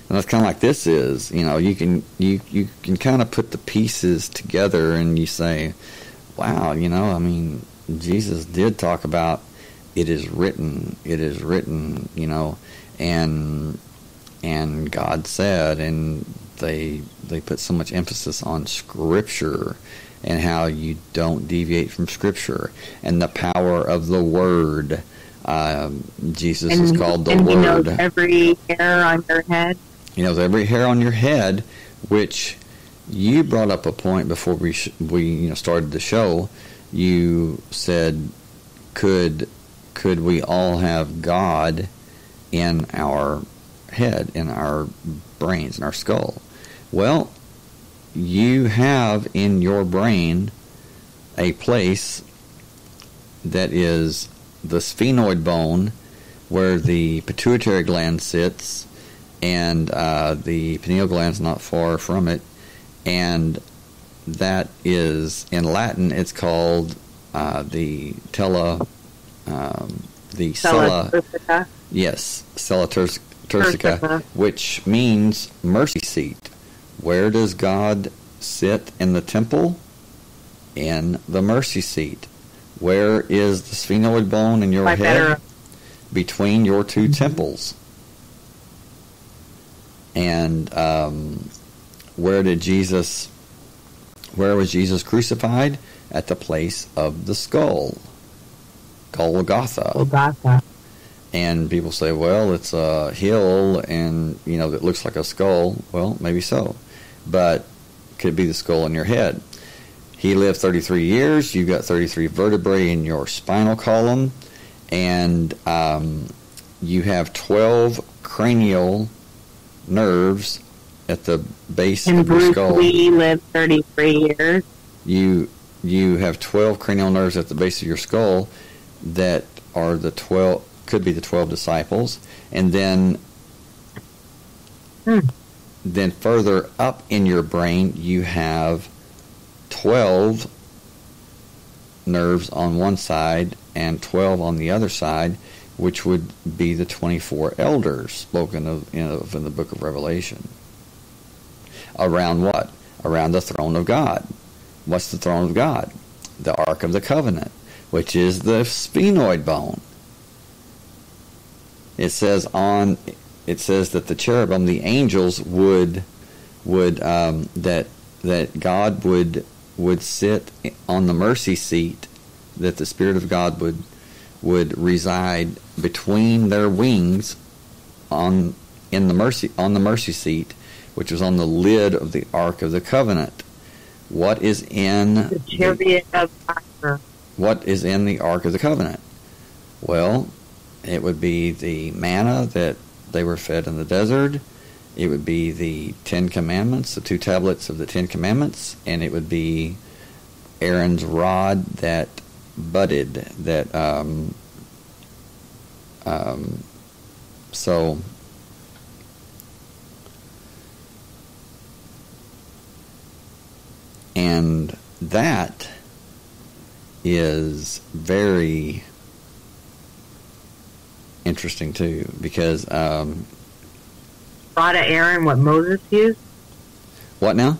[SPEAKER 1] And that's kind of like this is, you know, you can you you can kind of put the pieces together and you say, wow, you know, I mean, Jesus did talk about it is written, it is written, you know, and and God said and they they put so much emphasis on scripture and how you don't deviate from scripture and the power of the word. Um, Jesus
[SPEAKER 2] and
[SPEAKER 1] is called the
[SPEAKER 2] and he knows every hair on your head.
[SPEAKER 1] you know, every hair on your head, which you brought up a point before we sh- we you know started the show. You said, could could we all have God in our head, in our brains, in our skull? Well, you have in your brain a place that is the sphenoid bone where the pituitary gland sits and uh, the pineal gland's not far from it, and that is in Latin. It's called uh, the tela, um, the Sella
[SPEAKER 2] sella,
[SPEAKER 1] Yes, Sella Turcica,
[SPEAKER 2] Turcica.
[SPEAKER 1] which means mercy seat. Where does God sit in the temple? In the mercy seat. Where is the sphenoid bone in your
[SPEAKER 2] By
[SPEAKER 1] head?
[SPEAKER 2] better-
[SPEAKER 1] Between your 2
[SPEAKER 2] Mhm.
[SPEAKER 1] temples. And um, where did Jesus, where was Jesus crucified? At the place of the skull. Golgotha
[SPEAKER 2] Golgotha.
[SPEAKER 1] and people say, well, it's a hill and, you know, that looks like a skull. Well, maybe so. But could be the skull in your head. He lived 33 years. You've got 33 vertebrae in your spinal column. And um, you have 12 cranial nerves at the base
[SPEAKER 2] And
[SPEAKER 1] of your skull.
[SPEAKER 2] Lee lived 33 years.
[SPEAKER 1] You you have 12 cranial nerves at the base of your skull that are the 12 could be the 12 disciples and then
[SPEAKER 2] Hmm.
[SPEAKER 1] then further up in your brain you have 12 nerves on one side and 12 on the other side which would be the 24 elders spoken of in, of in the book of revelation. Around what? Around the throne of god. What's the throne of god? The ark of the covenant which is the sphenoid bone. It says on it says that the cherubim the angels would would um, that that god would would sit on the mercy seat that the spirit of god would would reside between their wings on in the mercy on the mercy seat which was on the lid of the ark of the covenant what is in
[SPEAKER 2] The
[SPEAKER 1] the-
[SPEAKER 2] of fire.
[SPEAKER 1] what is in the Ark of the Covenant? Well, it would be the manna that they were fed in the desert. It would be the Ten Commandments, the two tablets of the Ten Commandments, and it would be Aaron's rod that budded. That um, um, so. And that is very interesting too because um,
[SPEAKER 2] Rod of Aaron, what Moses used?
[SPEAKER 1] what now?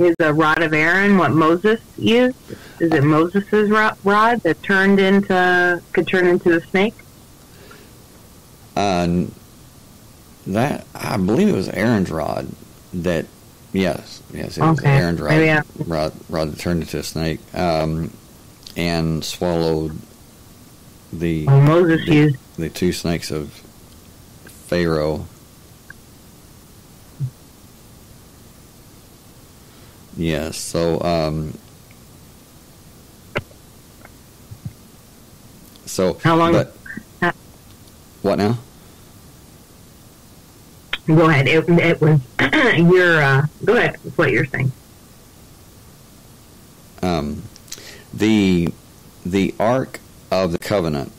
[SPEAKER 2] Is a rod of Aaron what Moses used? Is it Moses' rod that turned into, could turn into a snake?
[SPEAKER 1] Uh, that I believe it was Aaron's rod that yes yes it was Aaron's rod, rod rod that turned into a snake um, and swallowed the
[SPEAKER 2] Well, Moses
[SPEAKER 1] the,
[SPEAKER 2] used
[SPEAKER 1] the two snakes of Pharaoh. Yes, so um, so
[SPEAKER 2] How long-
[SPEAKER 1] But, what now?
[SPEAKER 2] Go ahead. It, it was your. Uh, go ahead. What you're saying.
[SPEAKER 1] Um, the the Ark of the Covenant.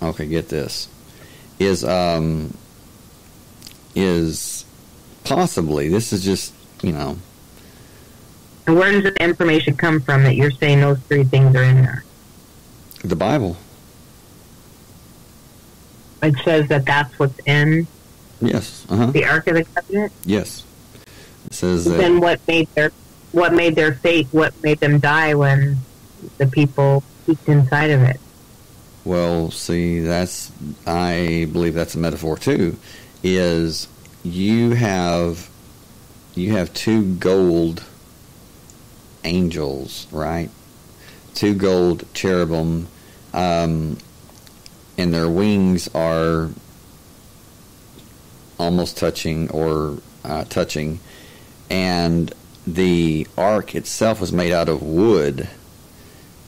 [SPEAKER 1] Okay, get this. Is um is possibly this is just you know
[SPEAKER 2] And where does the information come from that you're saying those three things are in there?
[SPEAKER 1] the Bible.
[SPEAKER 2] It says that that's what's in
[SPEAKER 1] Yes. Uh huh.
[SPEAKER 2] the Ark of the Covenant.
[SPEAKER 1] Yes. It says that.
[SPEAKER 2] Then what made their what made their fate? What made them die when the people peeked inside of it?
[SPEAKER 1] Well, see, that's I believe that's a metaphor too. Is you have you have two gold angels, right? Two gold cherubim, um, and their wings are almost touching or uh, touching, and the ark itself was made out of wood.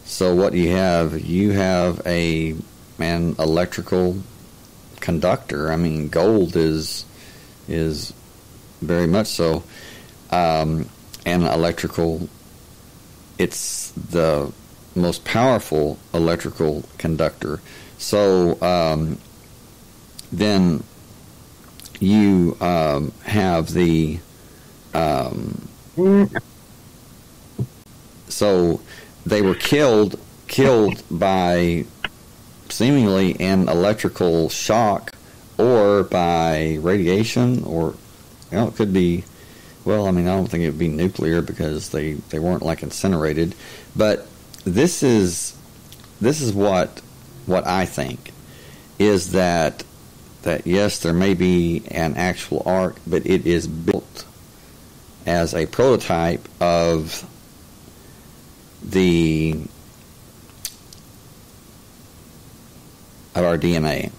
[SPEAKER 1] So what you have, you have a an electrical conductor. I mean, gold is is very much so um, an electrical. It's the most powerful electrical conductor. So um, then you um, have the um, so they were killed killed by seemingly an electrical shock or by radiation, or you know, it could be. Well, I mean, I don't think it would be nuclear because they, they weren't like incinerated, but this is this is what what I think is that that yes, there may be an actual ark, but it is built as a prototype of the of our DNA.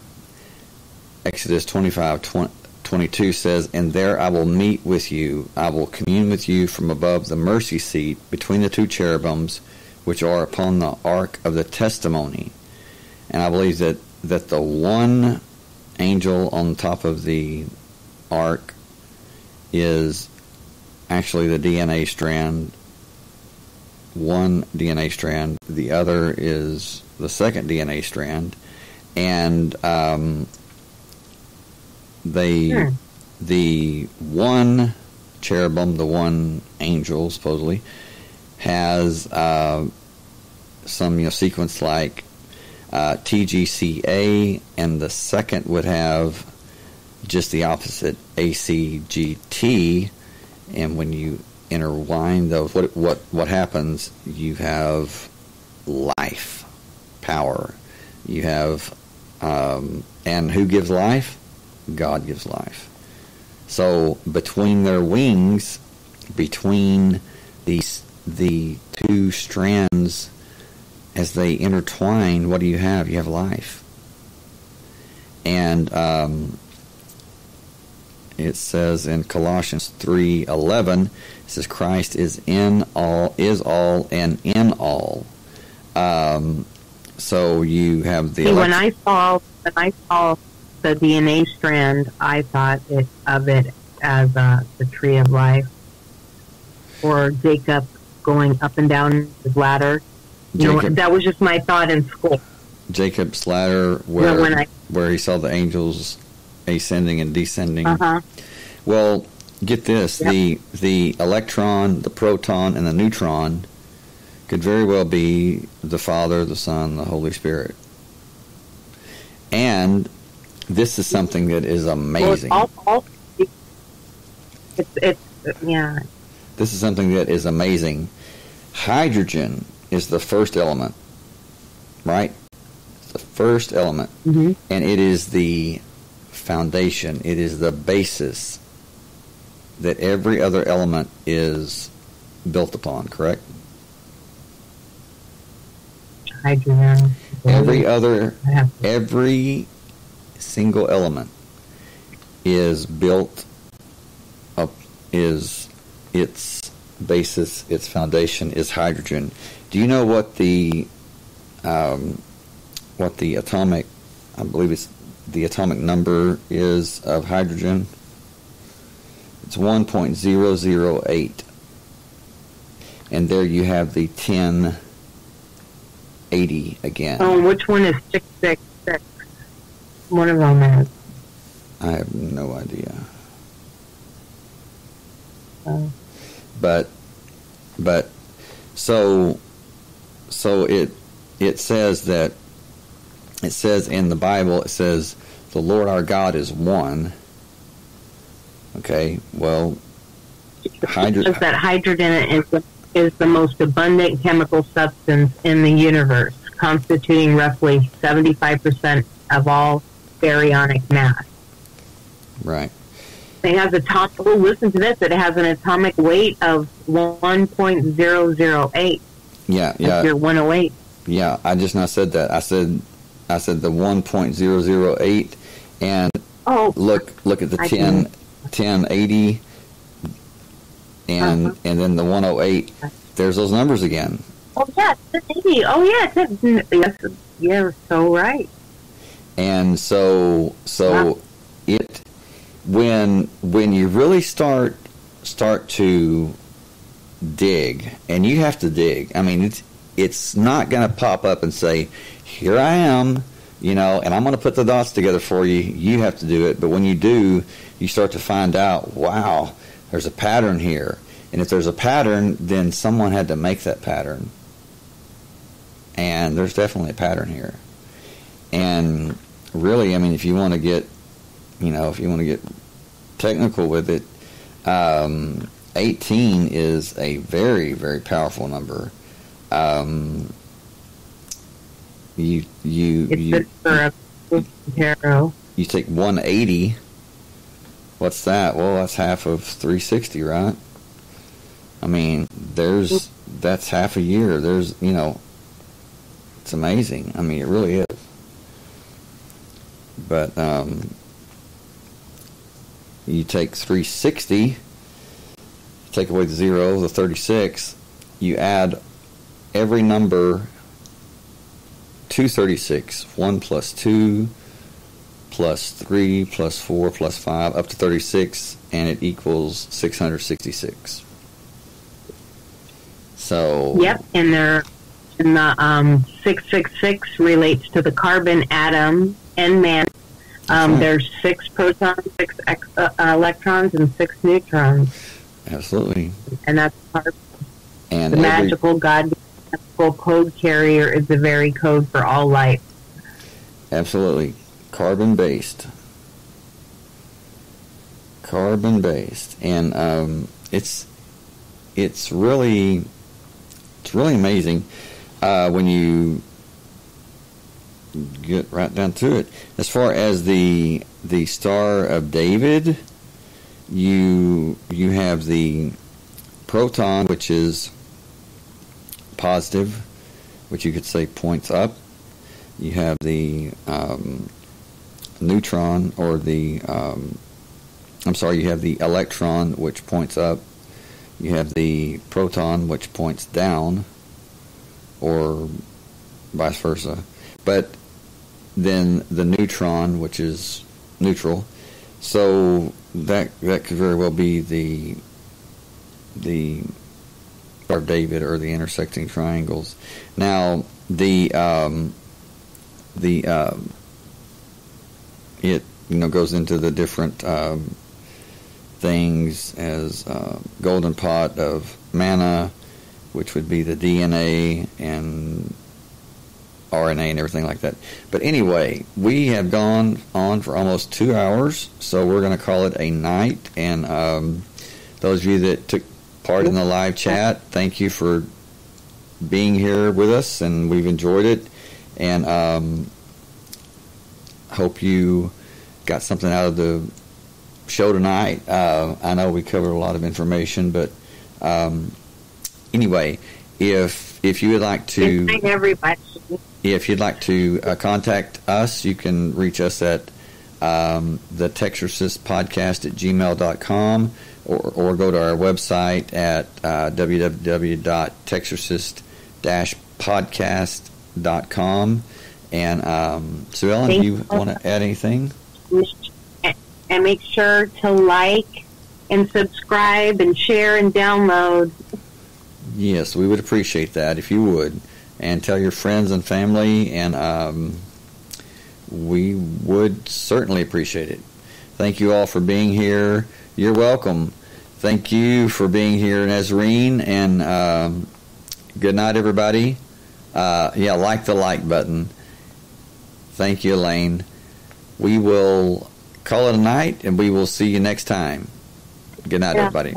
[SPEAKER 1] Exodus 25 20, 22 says, And there I will meet with you, I will commune with you from above the mercy seat between the two cherubims which are upon the ark of the testimony. And I believe that, that the one angel on top of the ark is actually the DNA strand. One DNA strand, the other is the second DNA strand, and um, they
[SPEAKER 2] Hmm.
[SPEAKER 1] the one cherubim, the one angel supposedly, has uh, some you know sequence like uh, TGCA, and the second would have just the opposite ACGT. And when you intertwine those, what what what happens? You have life, power. You have, um, and who gives life? God gives life. So between their wings, between these the two strands as they intertwine, what do you have? You have life. And um, it says in Colossians three eleven, it says Christ is in all, is all, and in all. Um, so you have the
[SPEAKER 2] See, when I saw when I saw the DNA strand, I thought it, of it as uh, the tree of life, or Jacob going up and down his ladder. You know, that was just my thought in school.
[SPEAKER 1] Jacob's ladder where
[SPEAKER 2] when I-
[SPEAKER 1] where he saw the angels ascending and descending.
[SPEAKER 2] Uh huh.
[SPEAKER 1] Well, get this:
[SPEAKER 2] Yep.
[SPEAKER 1] the the electron, the proton, and the neutron could very well be the Father, the Son, the Holy Spirit. And this is something that is amazing.
[SPEAKER 2] Well, it's all, all, it's, it's yeah.
[SPEAKER 1] This is something that is amazing. Hydrogen is the first element, right? It's the first element.
[SPEAKER 2] Mm-hmm.
[SPEAKER 1] and it is the foundation it is the basis that every other element is built upon correct
[SPEAKER 2] Hydrogen.
[SPEAKER 1] every other
[SPEAKER 2] I have to-
[SPEAKER 1] every single element is built up is its basis its foundation is hydrogen. Do you know what the um, what the atomic i believe it's the atomic number is of hydrogen? It's 1.008 and there you have the 1080 again
[SPEAKER 2] Oh, which one is six six six? One of them is.
[SPEAKER 1] I have no idea.
[SPEAKER 2] Oh.
[SPEAKER 1] But, but, so, so it it says that it says in the Bible it says the Lord our God is one. Okay, well, hydro-
[SPEAKER 2] Says that hydrogen is the, is the most abundant chemical substance in the universe, constituting roughly 75% of all baryonic mass.
[SPEAKER 1] right?
[SPEAKER 2] It has a top. Oh, listen to this. It has an atomic weight of 1.008.
[SPEAKER 1] Yeah,
[SPEAKER 2] That's
[SPEAKER 1] yeah,
[SPEAKER 2] your 108.
[SPEAKER 1] yeah. I just not said that. I said I said the one point zero zero eight, and
[SPEAKER 2] Oh,
[SPEAKER 1] look look at the
[SPEAKER 2] I
[SPEAKER 1] 10, 1080 and
[SPEAKER 2] Uh-huh.
[SPEAKER 1] and then the 108 there's those numbers again
[SPEAKER 2] oh yeah, it's an 80. Oh yeah, it's a, yes, you're so right.
[SPEAKER 1] and so so
[SPEAKER 2] Wow.
[SPEAKER 1] it when when you really start start to dig and you have to dig i mean it's it's not going to pop up and say here i am you know and i'm going to put the dots together for you you have to do it but when you do you start to find out wow there's a pattern here and if there's a pattern then someone had to make that pattern and there's definitely a pattern here and really, I mean, if you want to get, you know, if you want to get technical with it, um, 18 is a very, very powerful number. Um, you you
[SPEAKER 2] It's
[SPEAKER 1] you,
[SPEAKER 2] good for a tarot.
[SPEAKER 1] you take 180. What's that? Well, that's half of 360, right? I mean, there's that's half a year. There's you know, it's amazing. I mean, it really is. But um, you take 360, take away the zero, the 36, you add every number 236, 1 plus 2 plus 3 plus 4 plus 5 up to 36, and it equals 666. So,
[SPEAKER 2] Yep, and there, and the um, six six six relates to the carbon atom and man. Um,
[SPEAKER 1] right.
[SPEAKER 2] There's six protons, six ex- uh, uh, electrons, and six neutrons,
[SPEAKER 1] absolutely.
[SPEAKER 2] and that's part
[SPEAKER 1] And
[SPEAKER 2] the
[SPEAKER 1] every,
[SPEAKER 2] magical God code carrier is the very code for all life.
[SPEAKER 1] Absolutely. Carbon based. Carbon based. And um, it's it's really it's really amazing uh, when you get right down to it. As far as the the Star of David, you you have the proton, which is positive, which you could say points up. You have the um, neutron, or the um, I'm sorry, you have the electron, which points up. You have the proton, which points down, or vice versa. But then the neutron, which is neutral. So that that could very well be the the of David or the intersecting triangles. Now the um, the um, it you know goes into the different um, things as uh, golden pot of manna, which would be the DNA and RNA and everything like that. But anyway, we have gone on for almost two hours, so we're going to call it a night. And um, those of you that took part in the live chat, thank you for being here with us, and we've enjoyed it. And um, hope you got something out of the show tonight. Uh, I know we covered a lot of information, but um, anyway, if if you would like to.
[SPEAKER 2] Everybody.
[SPEAKER 1] If you'd like to uh, contact us, you can reach us at um, the Podcast at gmail.com or, or go to our website at uh, www.texarcist-podcast.com. And um, Sue Ellen, do
[SPEAKER 2] you
[SPEAKER 1] want to add anything?
[SPEAKER 2] And make sure to like and subscribe and share and download.
[SPEAKER 1] Yes, we would appreciate that if you would. And tell your friends and family, and um, we would certainly appreciate it. Thank you all for being here. You're welcome. Thank you for being here, Nazarene, and um, good night, everybody. Uh, yeah, like the like button. Thank you, Elaine. We will call it a night, and we will see you next time. Good night,
[SPEAKER 2] Yeah.
[SPEAKER 1] everybody.